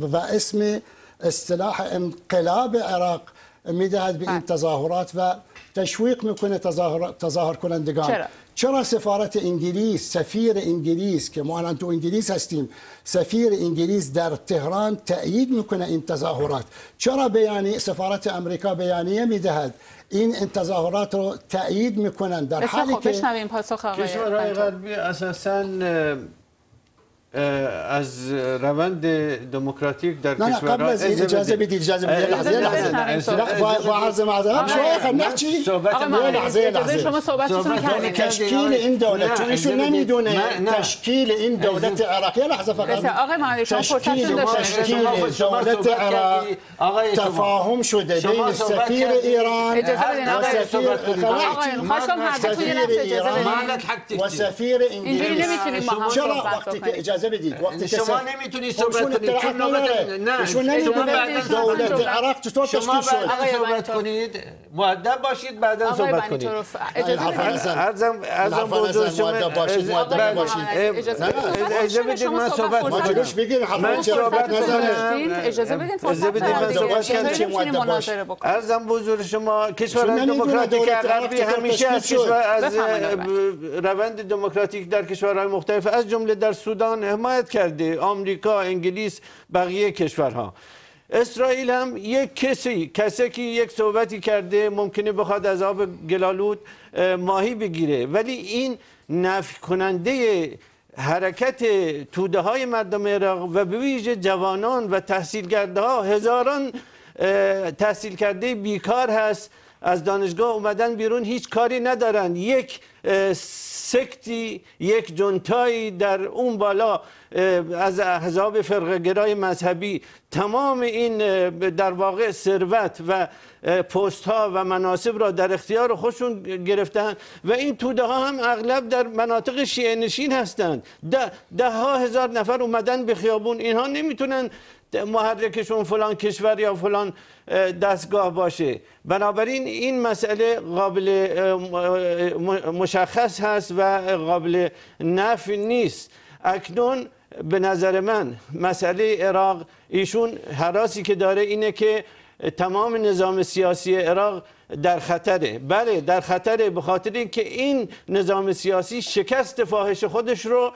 و اسم اصطلاح انقلاب عراق میدهد به این بله. تظاهرات و تشویق میکنه تظاهر, تظاهر کنندگان چرا؟ چرا سفارت انگلیس سفیر انگلیس که ما الان تو انگلیس هستیم سفیر انگلیس در تهران تأیید می‌کنه این تظاهرات؟ چرا بیانی سفارت امریکا بیانیه می‌دهد؟ این تظاهرات رو تأیید می‌کنن در حالی که کشورهای غربی اساسا از روند دموکراتیک در نه نه قبل از این اجازه بدید. اجازه بدید. لحظه لحظه. با عرض معذرت شما نحكي آقا لحظه لحظه. شما صحبتتون کردید. تشکیل این دولت. چون ایشون نمی‌دونه. تشکیل این دولت عراق یه لحظه فقط. آقا معالی شما فرصتتون تشکیل دولت عراق. تفاهم شده. بین سفیر ایران و سفیر و سفیر انگلیس. چرا وقتی که اجازه اجازه بدید. وقتی شما نمی‌تونید صحبت کنید. چون نوبت نه. شما دولت عراق چطور تشکیل شد؟ شما صحبت کنید. مؤدب باشید بعدا صحبت کنید. ارزم ارزم حضور شما باشید مؤدب باشید. اجازه بدید. من صحبت من صحبت نزنم اجازه بدید اجازه بدید من صحبت کنم ارزم حضور شما کشورهای دموکراتیک غربی همیشه کشور از روند دموکراتیک در کشورهای مختلف از جمله در سودان حمایت کرده آمریکا انگلیس بقیه کشورها. اسرائیل هم یک کسی کسی که یک صحبتی کرده ممکنه بخواد از آب گلالود ماهی بگیره. ولی این نفی کننده حرکت توده های مردم عراق و به ویژه جوانان و تحصیلگرده ها هزاران تحصیل کرده بیکار هست. از دانشگاه اومدن بیرون هیچ کاری ندارن. یک سکتی یک جنتایی در اون بالا از احزاب فرقگرای مذهبی. تمام این در واقع ثروت و پست ها و مناسب را در اختیار خودشون گرفتن و این توده ها هم اغلب در مناطق شیعه نشین هستند. ده, ده ها هزار نفر اومدن به خیابون. اینها نمی‌تونن محرکشون فلان کشور یا فلان دستگاه باشه. بنابراین این مسئله قابل مشخص هست و قابل نفی نیست. اکنون به نظر من مسئله عراق ایشون حراسی که داره اینه که تمام نظام سیاسی عراق در خطره. بله در خطره به خاطر اینکه این نظام سیاسی شکست فاحش خودش رو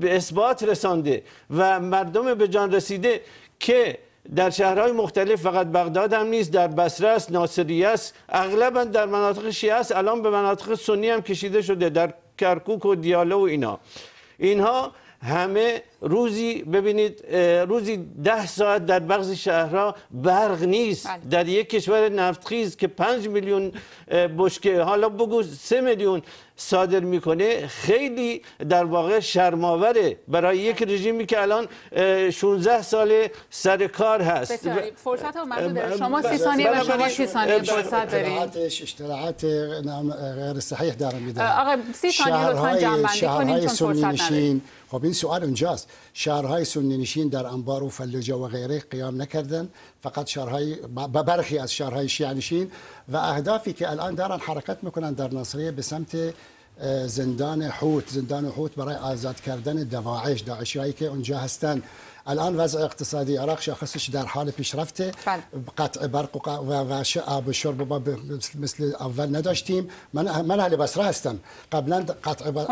به اثبات رسانده و مردم به جان رسیده که در شهرهای مختلف فقط بغداد هم نیست در بصره است ناصریه است اغلبا در مناطق شیعه است الان به مناطق سنی هم کشیده شده در کرکوک و دیالو و اینا. اینها همه روزی ببینید روزی ده ساعت در بعضی شهرها برق نیست. بله. در یک کشور نفتخیز که پنج میلیون بشکه حالا بگو سه میلیون صادر می‌کنه خیلی در واقع شرماوره برای یک رژیمی که الان 16 سال سر کار هست. فرصت رو شما سی ثانیه و شما سی ثانیه فرصت دارید. اشتراعات غیر صحیح دارم میدن آقا سی ثانیه لطفا جنبندی کنیم چون فرصت نداریم. خب این سوال اونجاست. شهرهای نشین در انبار و فلوجه و غیره قیام نکردن. فقط شهرهای برخی از شهرهای شیعه نشین و اهدافی که الان دارن حرکت می‌کنن در ناصریه به سمت زندان حوت. زندان حوت برای آزاد کردن دواعش داعشی که اونجا هستن. الان وضع اقتصادی عراق شاخصش در حال پیشرفته. بله. قطع برق و آب و شرب مثل اول نداشتیم. من من اهل بصره هستم. قبلا قطع برق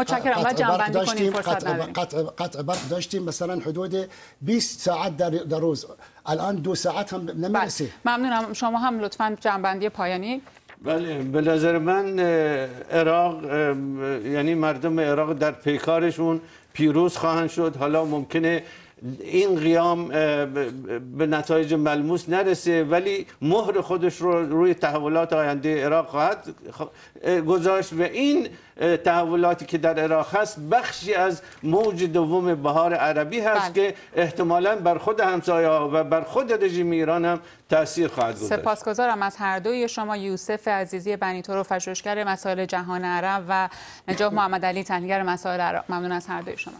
داشتیم. قطع, قطع برق داشتیم. مثلا حدود 20 ساعت در, در روز. الان دو ساعت هم نمی‌رسه. بله. ممنونم. شما هم لطفا جنبندی پایانی. بله به نظر من عراق یعنی مردم عراق در پیکارشون پیروز خواهند شد. حالا ممکنه این قیام به نتایج ملموس نرسه ولی مهر خودش رو روی تحولات آینده عراق خواهد گذاشت و این تحولاتی که در عراق هست بخشی از موج دوم بهار عربی هست بله. که احتمالا بر خود همسایه و بر خود رژیم ایران هم تاثیر خواهد گذاشت. سپاسگزارم از هر دوی شما یوسف عزیزی بنیتور و فشوشگر مسائل جهان عرب و نجاح محمد علی تحلیلگر مسائل عراق. ممنون از هر دوی شما.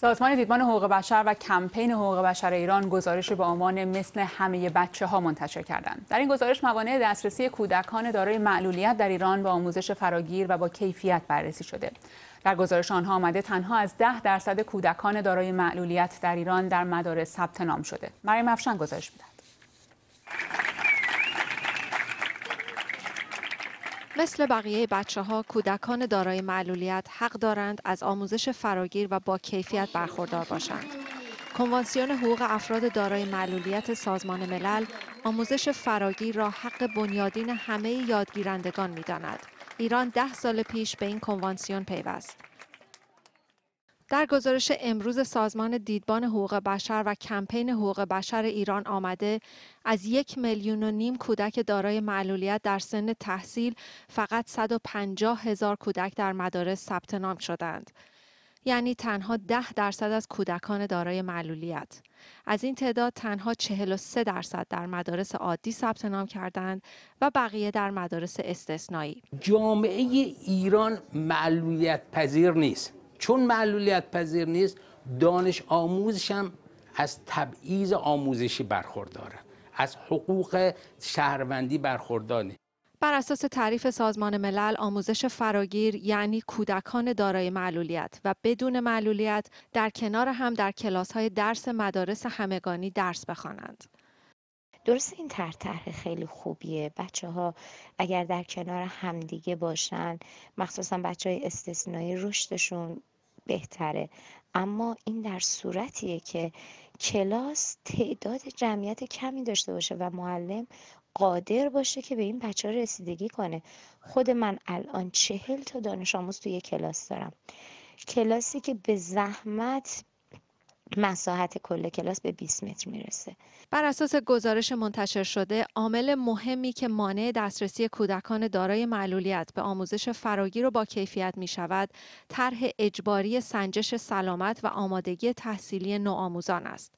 سازمان دیدبان حقوق بشر و کمپین حقوق بشر ایران گزارش به عنوان مثل همه بچه ها منتشر کردند. در این گزارش موانع دسترسی کودکان دارای معلولیت در ایران به آموزش فراگیر و با کیفیت بررسی شده. در گزارش آنها آمده تنها از ده درصد کودکان دارای معلولیت در ایران در مدارس ثبت نام شده. مریم افشان گزارش می‌دهد. مثل بقیه بچه ها کودکان دارای معلولیت حق دارند از آموزش فراگیر و با کیفیت برخوردار باشند. کنوانسیون حقوق افراد دارای معلولیت سازمان ملل آموزش فراگیر را حق بنیادین همه یادگیرندگان می داند. ایران ده سال پیش به این کنوانسیون پیوست. در گزارش امروز سازمان دیدبان حقوق بشر و کمپین حقوق بشر ایران آمده از یک میلیون و نیم کودک دارای معلولیت در سن تحصیل فقط 150 هزار کودک در مدارس ثبت نام شدند. یعنی تنها ده درصد از کودکان دارای معلولیت. از این تعداد تنها 43 درصد در مدارس عادی ثبت نام کردند و بقیه در مدارس استثنایی. جامعه ایران معلولیت پذیر نیست. چون معلولیت پذیر نیست دانش آموزش هم از تبعیض آموزشی برخورداره از حقوق شهروندی برخورداره بر اساس تعریف سازمان ملل آموزش فراگیر یعنی کودکان دارای معلولیت و بدون معلولیت در کنار هم در کلاس های درس مدارس همگانی درس بخوانند. درست این طرح خیلی خوبیه. بچه ها اگر در کنار همدیگه باشن مخصوصا بچه های استثنایی رشدشون بهتره. اما این در صورتیه که کلاس تعداد جمعیت کمی داشته باشه و معلم قادر باشه که به این بچه رسیدگی کنه. خود من الان چهل تا دانش آموز توی کلاس دارم. کلاسی که به زحمت مساحت کل کلاس به 20 متر می‌رسه بر اساس گزارش منتشر شده عامل مهمی که مانع دسترسی کودکان دارای معلولیت به آموزش فراگیر و با کیفیت می شود طرح اجباری سنجش سلامت و آمادگی تحصیلی نوآموزان است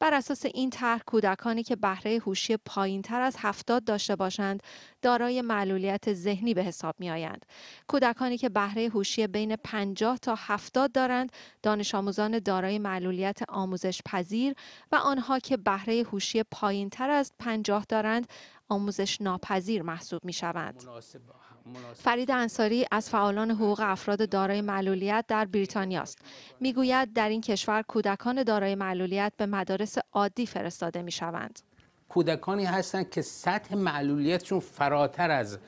بر اساس این طرح کودکانی که بهره هوشی تر از 70 داشته باشند دارای معلولیت ذهنی به حساب می آیند. کودکانی که بهره هوشی بین 50 تا 70 دارند دانش آموزان دارای معلولیت آموزش پذیر و آنها که بهره هوشی تر از 50 دارند آموزش ناپذیر محسوب می شوند. فرید انصاری از فعالان حقوق افراد دارای معلولیت در بریتانیا است. می‌گوید در این کشور کودکان دارای معلولیت به مدارس عادی فرستاده می شوند. کودکانی هستند که سطح معلولیتشون فراتر از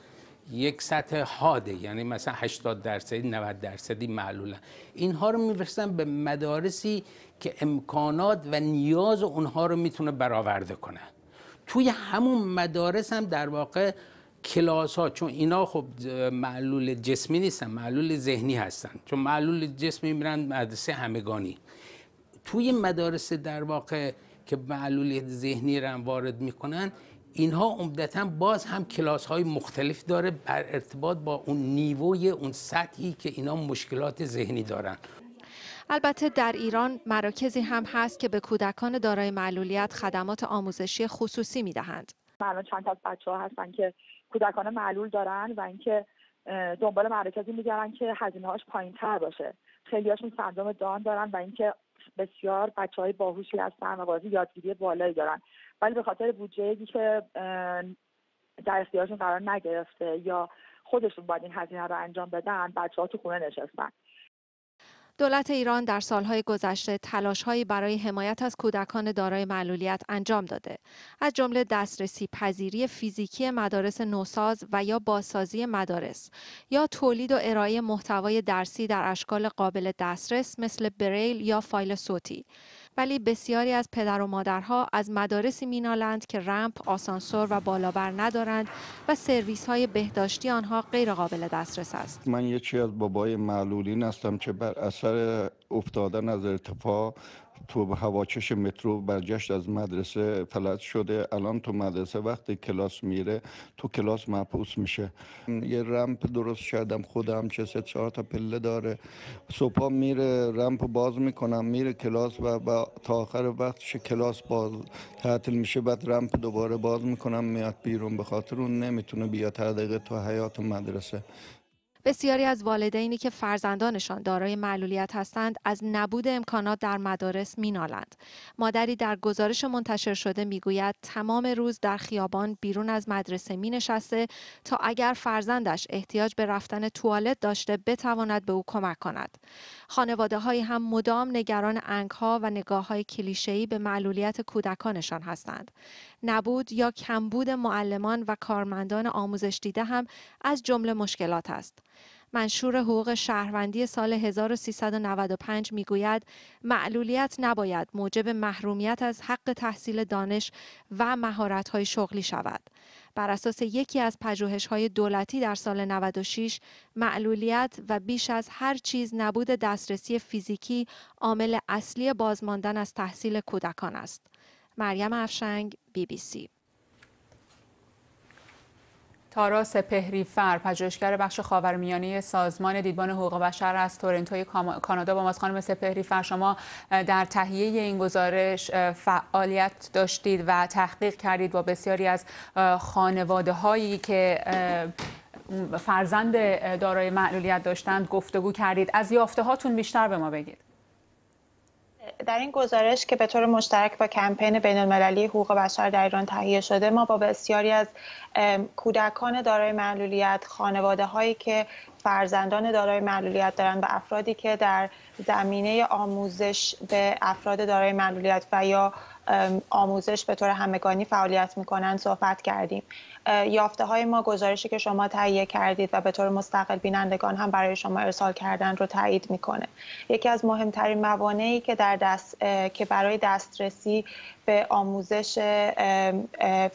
یک سطح حاده یعنی مثلا 80 درصدی 90 درصدی معلولن اینها رو میفرستن به مدارسی که امکانات و نیاز اونها رو می‌تونه برآورده کنه. توی همون مدارس هم در واقع کلاس ها چون اینا خب معلول جسمی نیستن معلول ذهنی هستن. چون معلول جسمی میرن مدرسه همگانی. توی مدارس در واقع که معلولیت ذهنی رو وارد می‌کنن اینها عمدتا باز هم کلاس های مختلف داره بر ارتباط با اون نیوی اون سطحی که اینا مشکلات ذهنی دارن البته در ایران مراکزی هم هست که به کودکان دارای معلولیت خدمات آموزشی خصوصی می‌دهند. الان چند تا بچه ها هستن که کودکان معلول دارن و اینکه دنبال مراکزی میگردن که هزینه هاش پایین تر باشه خیلی هاشون سندروم دان دارن و اینکه بسیار بچه های باهوشی هستن و بازی یادگیری بالایی دارن. ولی به خاطر بودجه که در اختیارشون قرار نگرفته یا خودشون باید این هزینه رو انجام بدن بچه ها تو خونه نشستن. دولت ایران در سالهای گذشته تلاشهایی برای حمایت از کودکان دارای معلولیت انجام داده. از جمله دسترسی پذیری فیزیکی مدارس نوساز و یا بازسازی مدارس یا تولید و ارائه محتوای درسی در اشکال قابل دسترس مثل بریل یا فایل صوتی. ولی بسیاری از پدر و مادرها از مدارسی مینالند که رمپ، آسانسور و بالابر ندارند و سرویس های بهداشتی آنها غیر قابل دسترس است. من یکی از بابای معلولین هستم که بر اثر افتادن از ارتفاع تو هواچش مترو برگشت از مدرسه فلج شده. الان تو مدرسه وقتی کلاس میره تو کلاس محبوس میشه. یه رمپ درست کردم خودم چه سه چهار تا پله داره. صبح میره رمپ باز می‌کنم میره کلاس و با تا آخر وقتش کلاس باز تعطیل میشه بعد رمپ دوباره باز می‌کنم میاد بیرون. به خاطر اون نمی‌تونه بیاد هر دقیقه تو حیات مدرسه. بسیاری از والدینی که فرزندانشان دارای معلولیت هستند از نبود امکانات در مدارس مینالند. مادری در گزارش منتشر شده می‌گوید تمام روز در خیابان بیرون از مدرسه می نشسته تا اگر فرزندش احتیاج به رفتن توالت داشته بتواند به او کمک کند. خانواده های هم مدام نگران انگ ها و نگاه های کلیشه‌ای به معلولیت کودکانشان هستند. نبود یا کمبود معلمان و کارمندان آموزش دیده هم از جمله مشکلات است. منشور حقوق شهروندی سال 1395 می‌گوید معلولیت نباید موجب محرومیت از حق تحصیل دانش و مهارت‌های شغلی شود. بر اساس یکی از پژوهش‌های دولتی در سال 96 معلولیت و بیش از هر چیز نبود دسترسی فیزیکی عامل اصلی بازماندن از تحصیل کودکان است. مریم افشنگ بی بی سی تارا سپهری فر پژوهشگر بخش خاورمیانه سازمان دیدبان حقوق بشر از تورنتوی کانادا با ماست خانم سپهری فر. شما در تهیه این گزارش فعالیت داشتید و تحقیق کردید با بسیاری از خانواده هایی که فرزند دارای معلولیت داشتند گفتگو کردید. از یافته هاتون بیشتر به ما بگید. در این گزارش که به طور مشترک با کمپین بین المللی حقوق بشر در ایران تهیه شده ما با بسیاری از کودکان دارای معلولیت خانواده هایی که فرزندان دارای معلولیت دارند و افرادی که در زمینه آموزش به افراد دارای معلولیت و یا آموزش به طور همگانی فعالیت می‌کنند صحبت کردیم. یافته های ما گزارشی که شما تهیه کردید و به طور مستقل بینندگان هم برای شما ارسال کردن رو تایید می‌کنه. یکی از مهمترین موانعی که در دست که برای دسترسی به آموزش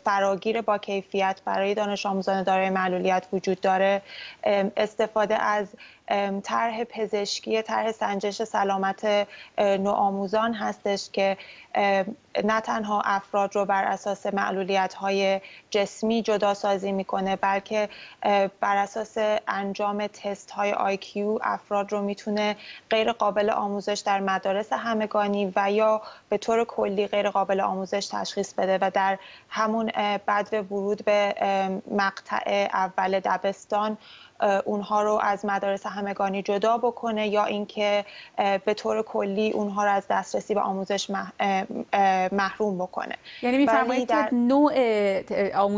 فراگیر با کیفیت برای دانش آموزان دارای معلولیت وجود داره استفاده از طرح پزشکی طرح سنجش سلامت نوآموزان هستش که نه تنها افراد رو بر اساس معلولیت های جسمی جدا سازی می‌کنه بلکه بر اساس انجام تست های آیکیو افراد رو می‌تونه غیر قابل آموزش در مدارس همگانی و یا به طور کلی غیر قابل آموزش تشخیص بده و در همون بعد ورود به مقطع اول دبستان اونها رو از مدارس همگانی جدا بکنه یا اینکه به طور کلی اونها رو از دسترسی به آموزش محروم بکنه. یعنی میفرمایید در... که نوع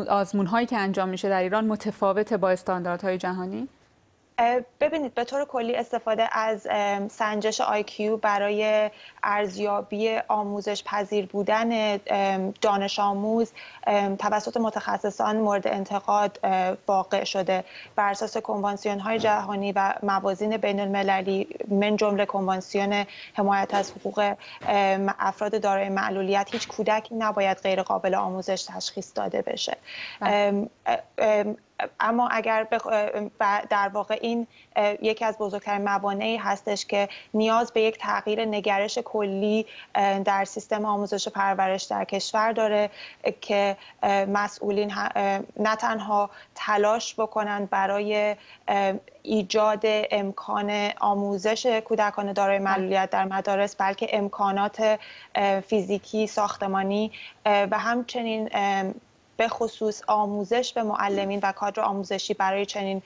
آزمون هایی که انجام میشه در ایران متفاوت با استانداردهای جهانی؟ ببینید به طور کلی استفاده از سنجش IQ برای ارزیابی آموزش پذیر بودن دانش آموز توسط متخصصان مورد انتقاد واقع شده. بر اساس کنوانسیون های جهانی و موازین بین المللی من جمله کنوانسیون حمایت از حقوق افراد دارای معلولیت هیچ کودکی نباید غیر قابل آموزش تشخیص داده بشه. بله. اما اگر در واقع این یکی از بزرگترین موانعی هستش که نیاز به یک تغییر نگرش کلی در سیستم آموزش پرورش در کشور داره که مسئولین نه تنها تلاش بکنند برای ایجاد امکان آموزش کودکان دارای معلولیت در مدارس بلکه امکانات فیزیکی ساختمانی و همچنین به خصوص آموزش به معلمین و کادر آموزشی برای چنین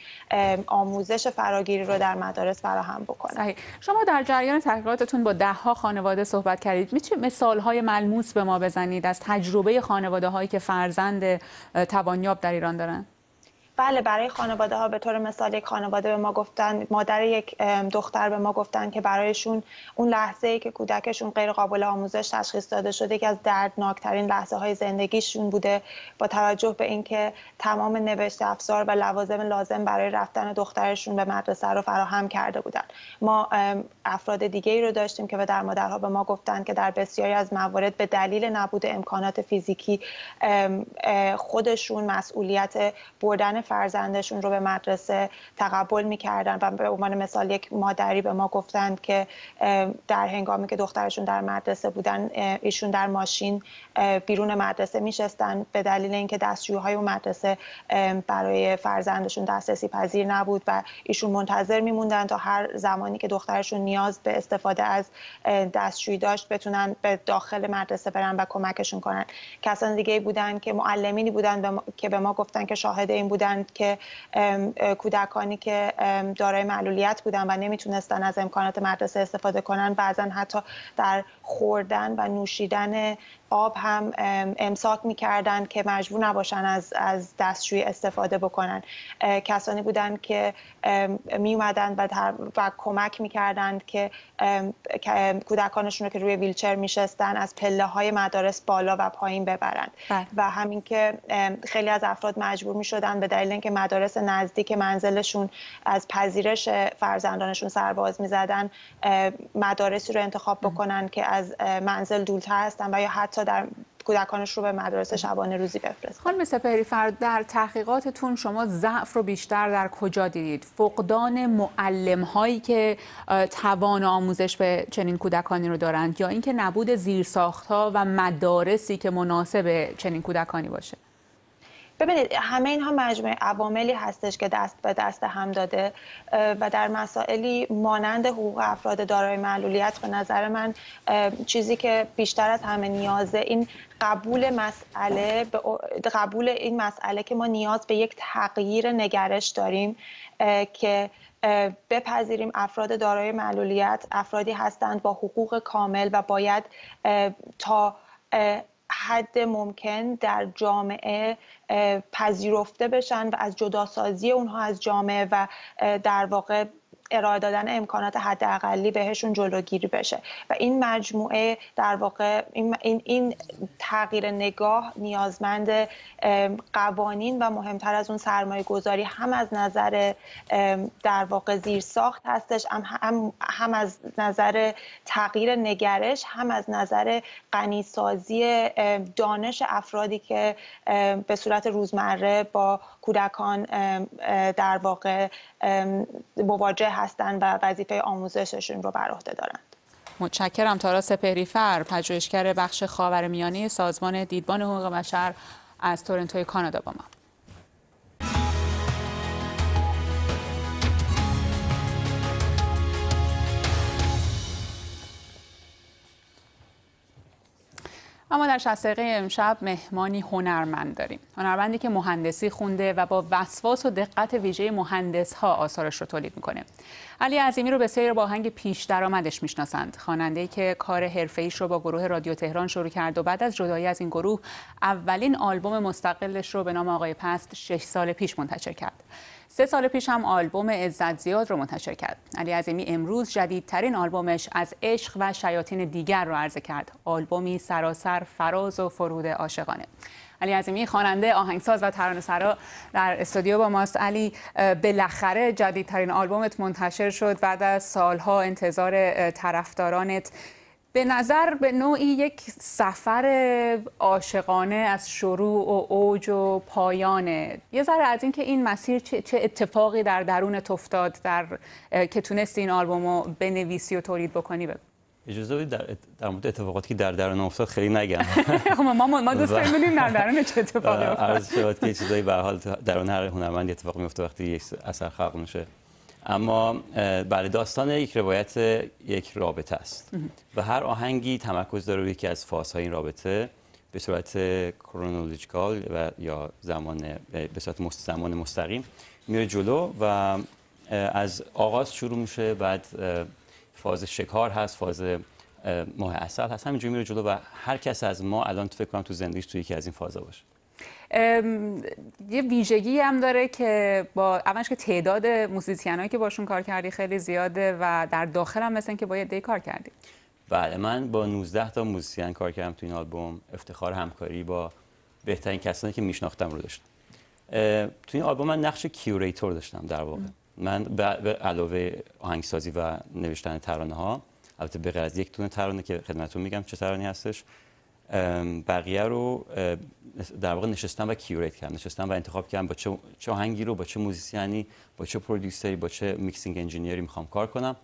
آموزش فراگیری رو در مدارس فراهم بکنه. صحیح. شما در جریان تحقیقاتتون با ده ها خانواده صحبت کردید. می‌تونید مثال های ملموس به ما بزنید از تجربه خانواده هایی که فرزند توانیاب در ایران دارن. بله برای خانواده ها به طور مثال یک خانواده به ما گفتن مادر یک دختر به ما گفتن که برایشون اون لحظه ای که کودکشون غیر قابل آموزش تشخیص داده شده که از دردناکترین لحظه های زندگیشون بوده. با توجه به اینکه تمام نوشت افزار و لوازم لازم برای رفتن دخترشون به مدرسه رو فراهم کرده بودن. ما افراد دیگه ای رو داشتیم که به در مادرها به ما گفتن که در بسیاری از موارد به دلیل نبود امکانات فیزیکی خودشون مسئولیت بردن فرزندشون رو به مدرسه تقبل می‌کردن و به عنوان مثال یک مادری به ما گفتند که در هنگامی که دخترشون در مدرسه بودن ایشون در ماشین بیرون مدرسه میشستن. به دلیل اینکه دستشویهای اون مدرسه برای فرزندشون دسترسی پذیر نبود و ایشون منتظر میموندن تا هر زمانی که دخترشون نیاز به استفاده از دستشویی داشت بتونن به داخل مدرسه برن و کمکشون کنن. کسان دیگه بودن که معلمینی بودن که به ما گفتن که شاهد این بودن که کودکانی که دارای معلولیت بودن و نمی‌تونستن از امکانات مدرسه استفاده کنن بعضا حتی در خوردن و نوشیدن آب هم امساک می‌کردن که مجبور نباشن از, از دستشویی استفاده بکنن. کسانی بودند که می اومدن و, و کمک می‌کردند که کودکانشون رو که روی ویلچر میشستن از پله های مدارس بالا و پایین ببرند بله. و همین که خیلی از افراد مجبور می‌شدن به دلیل اینکه مدارس نزدیک منزلشون از پذیرش فرزندانشون سرباز می‌زدن مدارسی رو انتخاب بکنن که از منزل دورتر هستن و یا حتی در کودکانش رو به مدرسه شبانه روزی بفرست خانم سپهری فرد در تحقیقاتتون شما ضعف رو بیشتر در کجا دیدید؟ فقدان معلم هایی که توان آموزش به چنین کودکانی رو دارند یا اینکه نبود زیرساخت ها و مدارسی که مناسب چنین کودکانی باشه؟ ببینید همه اینها مجموعه عواملی هستش که دست به دست هم داده و در مسائلی مانند حقوق افراد دارای معلولیت به نظر من چیزی که بیشتر از همه نیازه این قبول مسئله قبول این مسئله که ما نیاز به یک تغییر نگرش داریم که بپذیریم افراد دارای معلولیت افرادی هستند با حقوق کامل و باید تا حد ممکن در جامعه پذیرفته بشن و از جداسازی اونها از جامعه و در واقع ارائه دادن امکانات حداقلی بهشون جلوگیری بشه. و این مجموعه در واقع این, این, تغییر نگاه نیازمند قوانین و مهمتر از اون سرمایه گذاری هم از نظر در واقع زیر ساخت هستش هم, هم از نظر تغییر نگرش هم از نظر غنیسازی دانش افرادی که به صورت روزمره با کودکان در واقع مواجه هستند و وظیفه آموزششون رو بر عهده دارند. متشکرم. تارا سپهریفر پژوهشگر بخش خاورمیانه سازمان دیدبان حقوق بشر از تورنتوی کانادا با ما. اما در 60 دقیقه امشب مهمانی هنرمند داریم. هنرمندی که مهندسی خونده و با وسواس و دقت ویژه مهندس ها آثارش رو تولید می‌کنه. علی عظیمی رو به سیر با آهنگ پیش درآمدش می‌شناسند. خواننده که کار حرفه‌ایش رو با گروه رادیو تهران شروع کرد و بعد از جدایی از این گروه اولین آلبوم مستقلش رو به نام آقای پست شش سال پیش منتشر کرد. سه سال پیش هم آلبوم عزت زیاد رو منتشر کرد. علی عظیمی امروز جدیدترین آلبومش از عشق و شیاطین دیگر رو عرضه کرد. آلبومی سراسر فراز و فرود عاشقانه. علی عظیمی خواننده آهنگساز و ترانه‌سرا در استودیو با ماست علی بالاخره جدیدترین آلبومت منتشر شد بعد از سالها انتظار طرفدارانت به نظر به نوعی یک سفر عاشقانه از شروع و اوج و پایانه. یه ذره از اینکه این مسیر چه, اتفاقی در درون افتاد در که تونستی این آلبوم رو بنویسی و تولید بکنی؟ بگو اجازه بدید در, در مورد اتفاقاتی که در درون افتاد خیلی نگم. خب ما ما دوست داریم بدونیم در درون چه اتفاقی افتاد. عرض شد که چیزایی به حال درون هر هنرمند اتفاق میفته وقتی یک اثر خلق میشه. اما بله داستان یک روایت یک رابطه است. و هر آهنگی تمرکز داره روی یکی از فازهای این رابطه به صورت کرونولوژیکال و یا زمان به صورت زمان مستقیم میره جلو و از آغاز شروع میشه بعد فاز شکار هست فاز ماه اصل هست همینجوری میره جلو و هر کس از ما الان فکر کنم تو زندگیش توی یکی از این فازا باشه. یه ویژگی هم داره که با اولش که تعداد موزیسین که باشون کار کردی خیلی زیاده و در داخل هم مثل که با یه دی کار کردی. بله من با 19 تا موزیسین کار کردم تو این آلبوم. افتخار همکاری با بهترین کسانی که میشناختم رو داشتم. تو این آلبوم من نقش curator داشتم در واقع. من به علاوه آهنگسازی و نوشتن ترانه ها البته به غیر از یک تونه ترانه که خدمتتون میگم چه ترانه‌ای هستش بقیه رو در واقع نشستم و curate کردم نشستم و انتخاب کردم با چه, چه آهنگی رو با چه موزیسیانی با چه producer ی با چه mixing engineer ی می‌خوام کار کنم.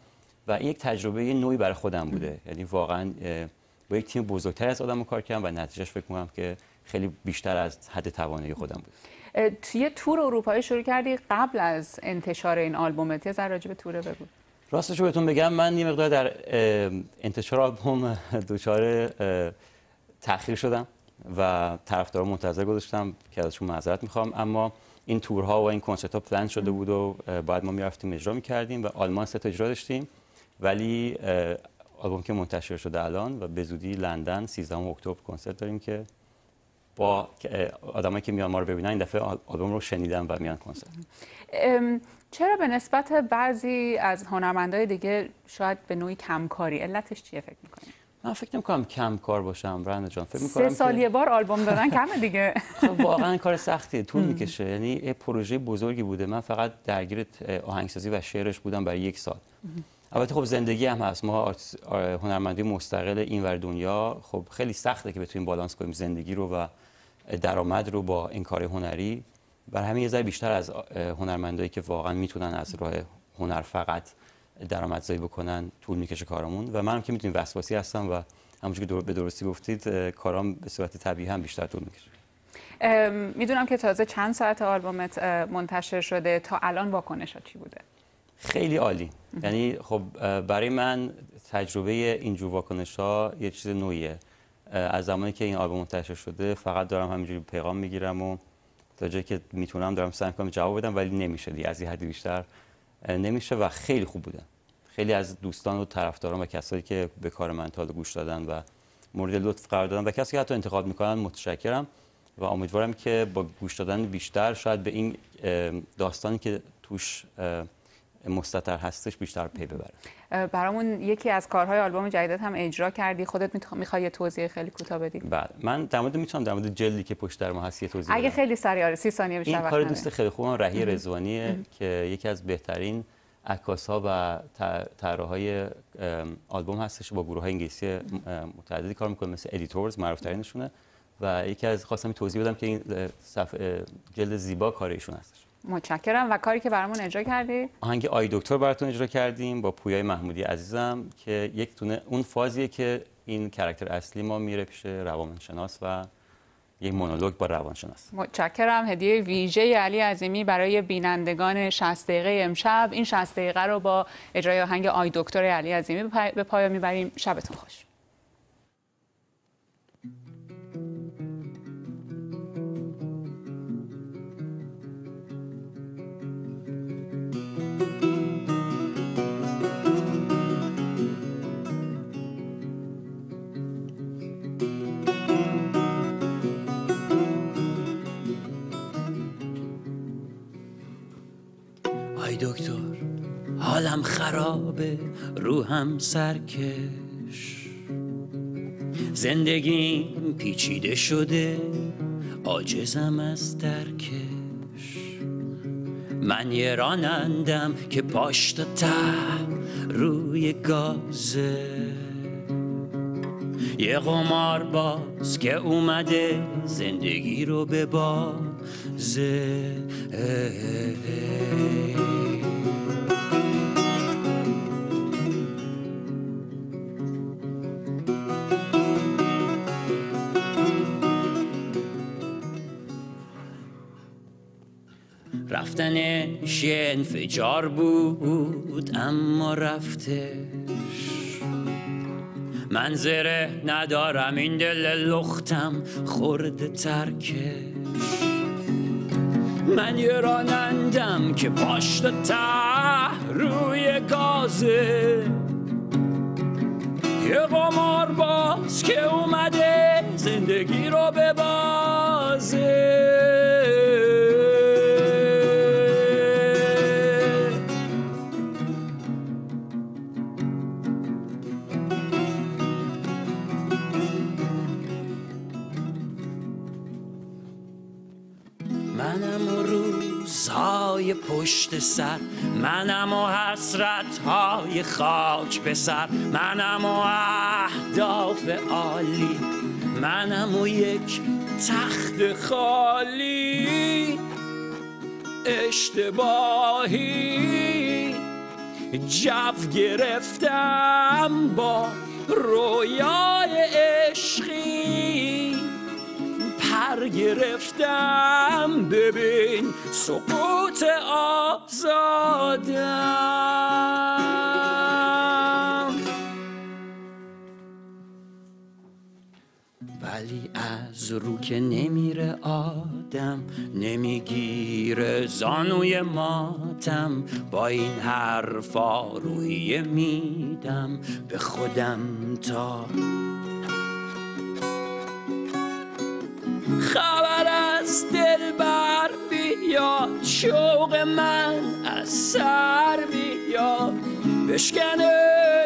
و این یک تجربه نویی برای خودم بوده. یعنی واقعا با یک تیم بزرگتر از آدم کار کردم و نتیجهش فکر کنم که خیلی بیشتر از حد توانایی خودم بود. توی تور اروپایی شروع کردی قبل از انتشار این آلبومت. یه ذره به توره بگو. راستش بهتون بگم من یه مقدار در انتشار آلبوم دچار تاخیر شدم و طرفدارا منتظر گذاشتم که ازشون معذرت می‌خوام. اما این تورها و این کنسرت ها پلن شده بود و بعد ما می‌رفتیم اجرا می‌کردیم و آلمان سه اجرا داشتیم. ولی آلبوم که منتشر شده الان و به زودی لندن 13 اکتبر کنسرت داریم که با آدمایی که میان ما رو ببینن این دفعه آلبوم رو شنیدن و میان کنسرت. چرا به نسبت بعضی از هنرمندای دیگه شاید به نوعی کمکاری؟ علتش چیه فکر می‌کنی؟ من فکر نمی‌کنم کم کار باشم رند جان. فکر می‌کنم سه سال یه بار آلبوم دادن کمه دیگه. خب واقعا کار سختیه طول می‌کشه. یعنی یه پروژه بزرگی بوده. من فقط درگیر آهنگسازی و شعرش بودم برای یک سال. البته خب زندگی هم هست. ما هنرمندی مستقل اینور دنیا. خب خیلی سخته که بتونیم بالانس کنیم زندگی رو و درآمد رو با این کار هنری. بر همین یه بیشتر از هنرمندایی که واقعا می‌تونن از راه هنر فقط درآمدزایی بکنن طول می‌کشه کارمون و منم که می‌تونیم وسواسی هستم و همونجوری که به درستی گفتید کارام به صورت طبیعی هم بیشتر طول می‌کشه. می‌دونم که تازه چند ساعت آلبومت منتشر شده. تا الان واکنش چی بوده؟ خیلی عالی. یعنی خب برای من تجربه اینجور واکنش ها یه چیز نوعیه. از زمانی که این آلبوم منتشر شده فقط دارم همینجوری پیغام می‌گیرم و تا جایی که می‌تونم دارم سعی می‌کنم جواب بدم ولی نمیشه دیگه. از این حدی بیشتر نمیشه و خیلی خوب بودن. خیلی از دوستان و طرفداران و کسایی که به کار من تا گوش دادن و مورد لطف قرار دادن و کسی که حتی انتخاب می‌کنن متشکرم و امیدوارم که با گوش دادن بیشتر شاید به این داستانی که توش مستتر هستش بیشتر پی ببره. برامون یکی از کارهای آلبوم جدیدت هم اجرا کردی. خودت می‌خوای یه توضیح خیلی کوتاه بدی؟ بله. من در مورد می‌تونم در مورد جلدی که پشت در ما هست یه توضیح اگه خیلی سریع آره 30 ثانیه بیشتر این کار دوست خیلی خوبم رهی رضوانیه که یکی از بهترین عکاس ها و طراحهای آلبوم هستش. با گروه های انگلیسی متعددی کار می‌کنه مثل Editors معروف ترینشونه و یکی از خواستم توضیح بدم که این جلد زیبا کار ایشون هستش. متشکرم. و کاری که برامون اجرا کردی؟ آهنگ آی دکتر براتون اجرا کردیم با پویای محمودی عزیزم که یک تونه اون فازیه که این کرکتر اصلی ما میره پیش روانشناس و یک مونولوگ با روانشناس. متشکرم. هدیه ویژه علی عظیمی برای بینندگان 60 دقیقه امشب. این 60 دقیقه رو با اجرای آهنگ آی دکتر علی عظیمی به پایان می‌بریم. شبتون خوش. دکتر حالم خرابه روحم سرکش زندگیم پیچیده شده عاجزم از درکش. من یه رانندم که پاش تا ته روی گازه. یه قمار باز که اومده زندگی رو به بازه. یه انفجار بود اما رفتش. منظره ندارم این دل لختم خورده ترکش. من یه رانندم که پاشت ته روی گازه. یه قمار باز که اومده زندگی رو به بازه. پشت سر. منم و حسرت های خاک به سر. منم و اهداف عالی. منم و یک تخت خالی. اشتباهی جو گرفتم با رویای عشقی. پر گرفتم. ببین سقوط آزادم. ولی از رو که نمیره آدم نمی‌گیره زانوی ماتم. با این حرفا روحیه میدم به خودم تا خبر از دل بر بیاد شوق من از سر بیاد بشکنه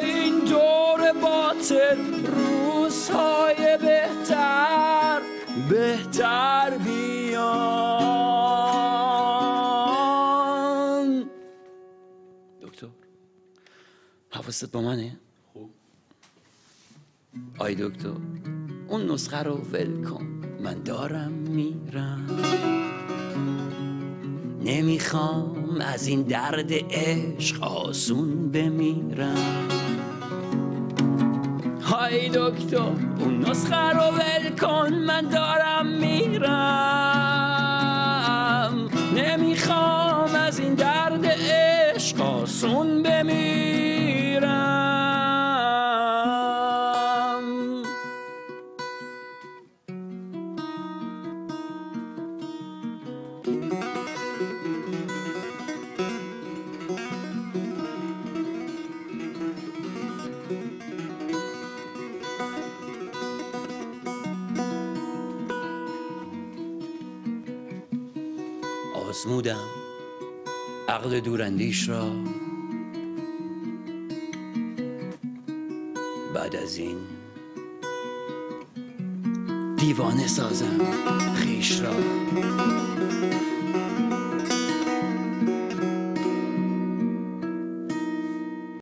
این دور باطل روزهای بهتر بهتر بیان. دکتر حواست با منه؟ خوب. آی دکتر اون نسخه رو ول کن. من دارم میرم. نمی‌خوام از این درد عشق آسون بمیرم. های دکتر اون نسخه رو ول کن من دارم میرم. نمی‌خوام از این درد عشق آسون بمیرم. آزمودم عقل دوراندیش را. بعد از این دیوانه سازم خیش را.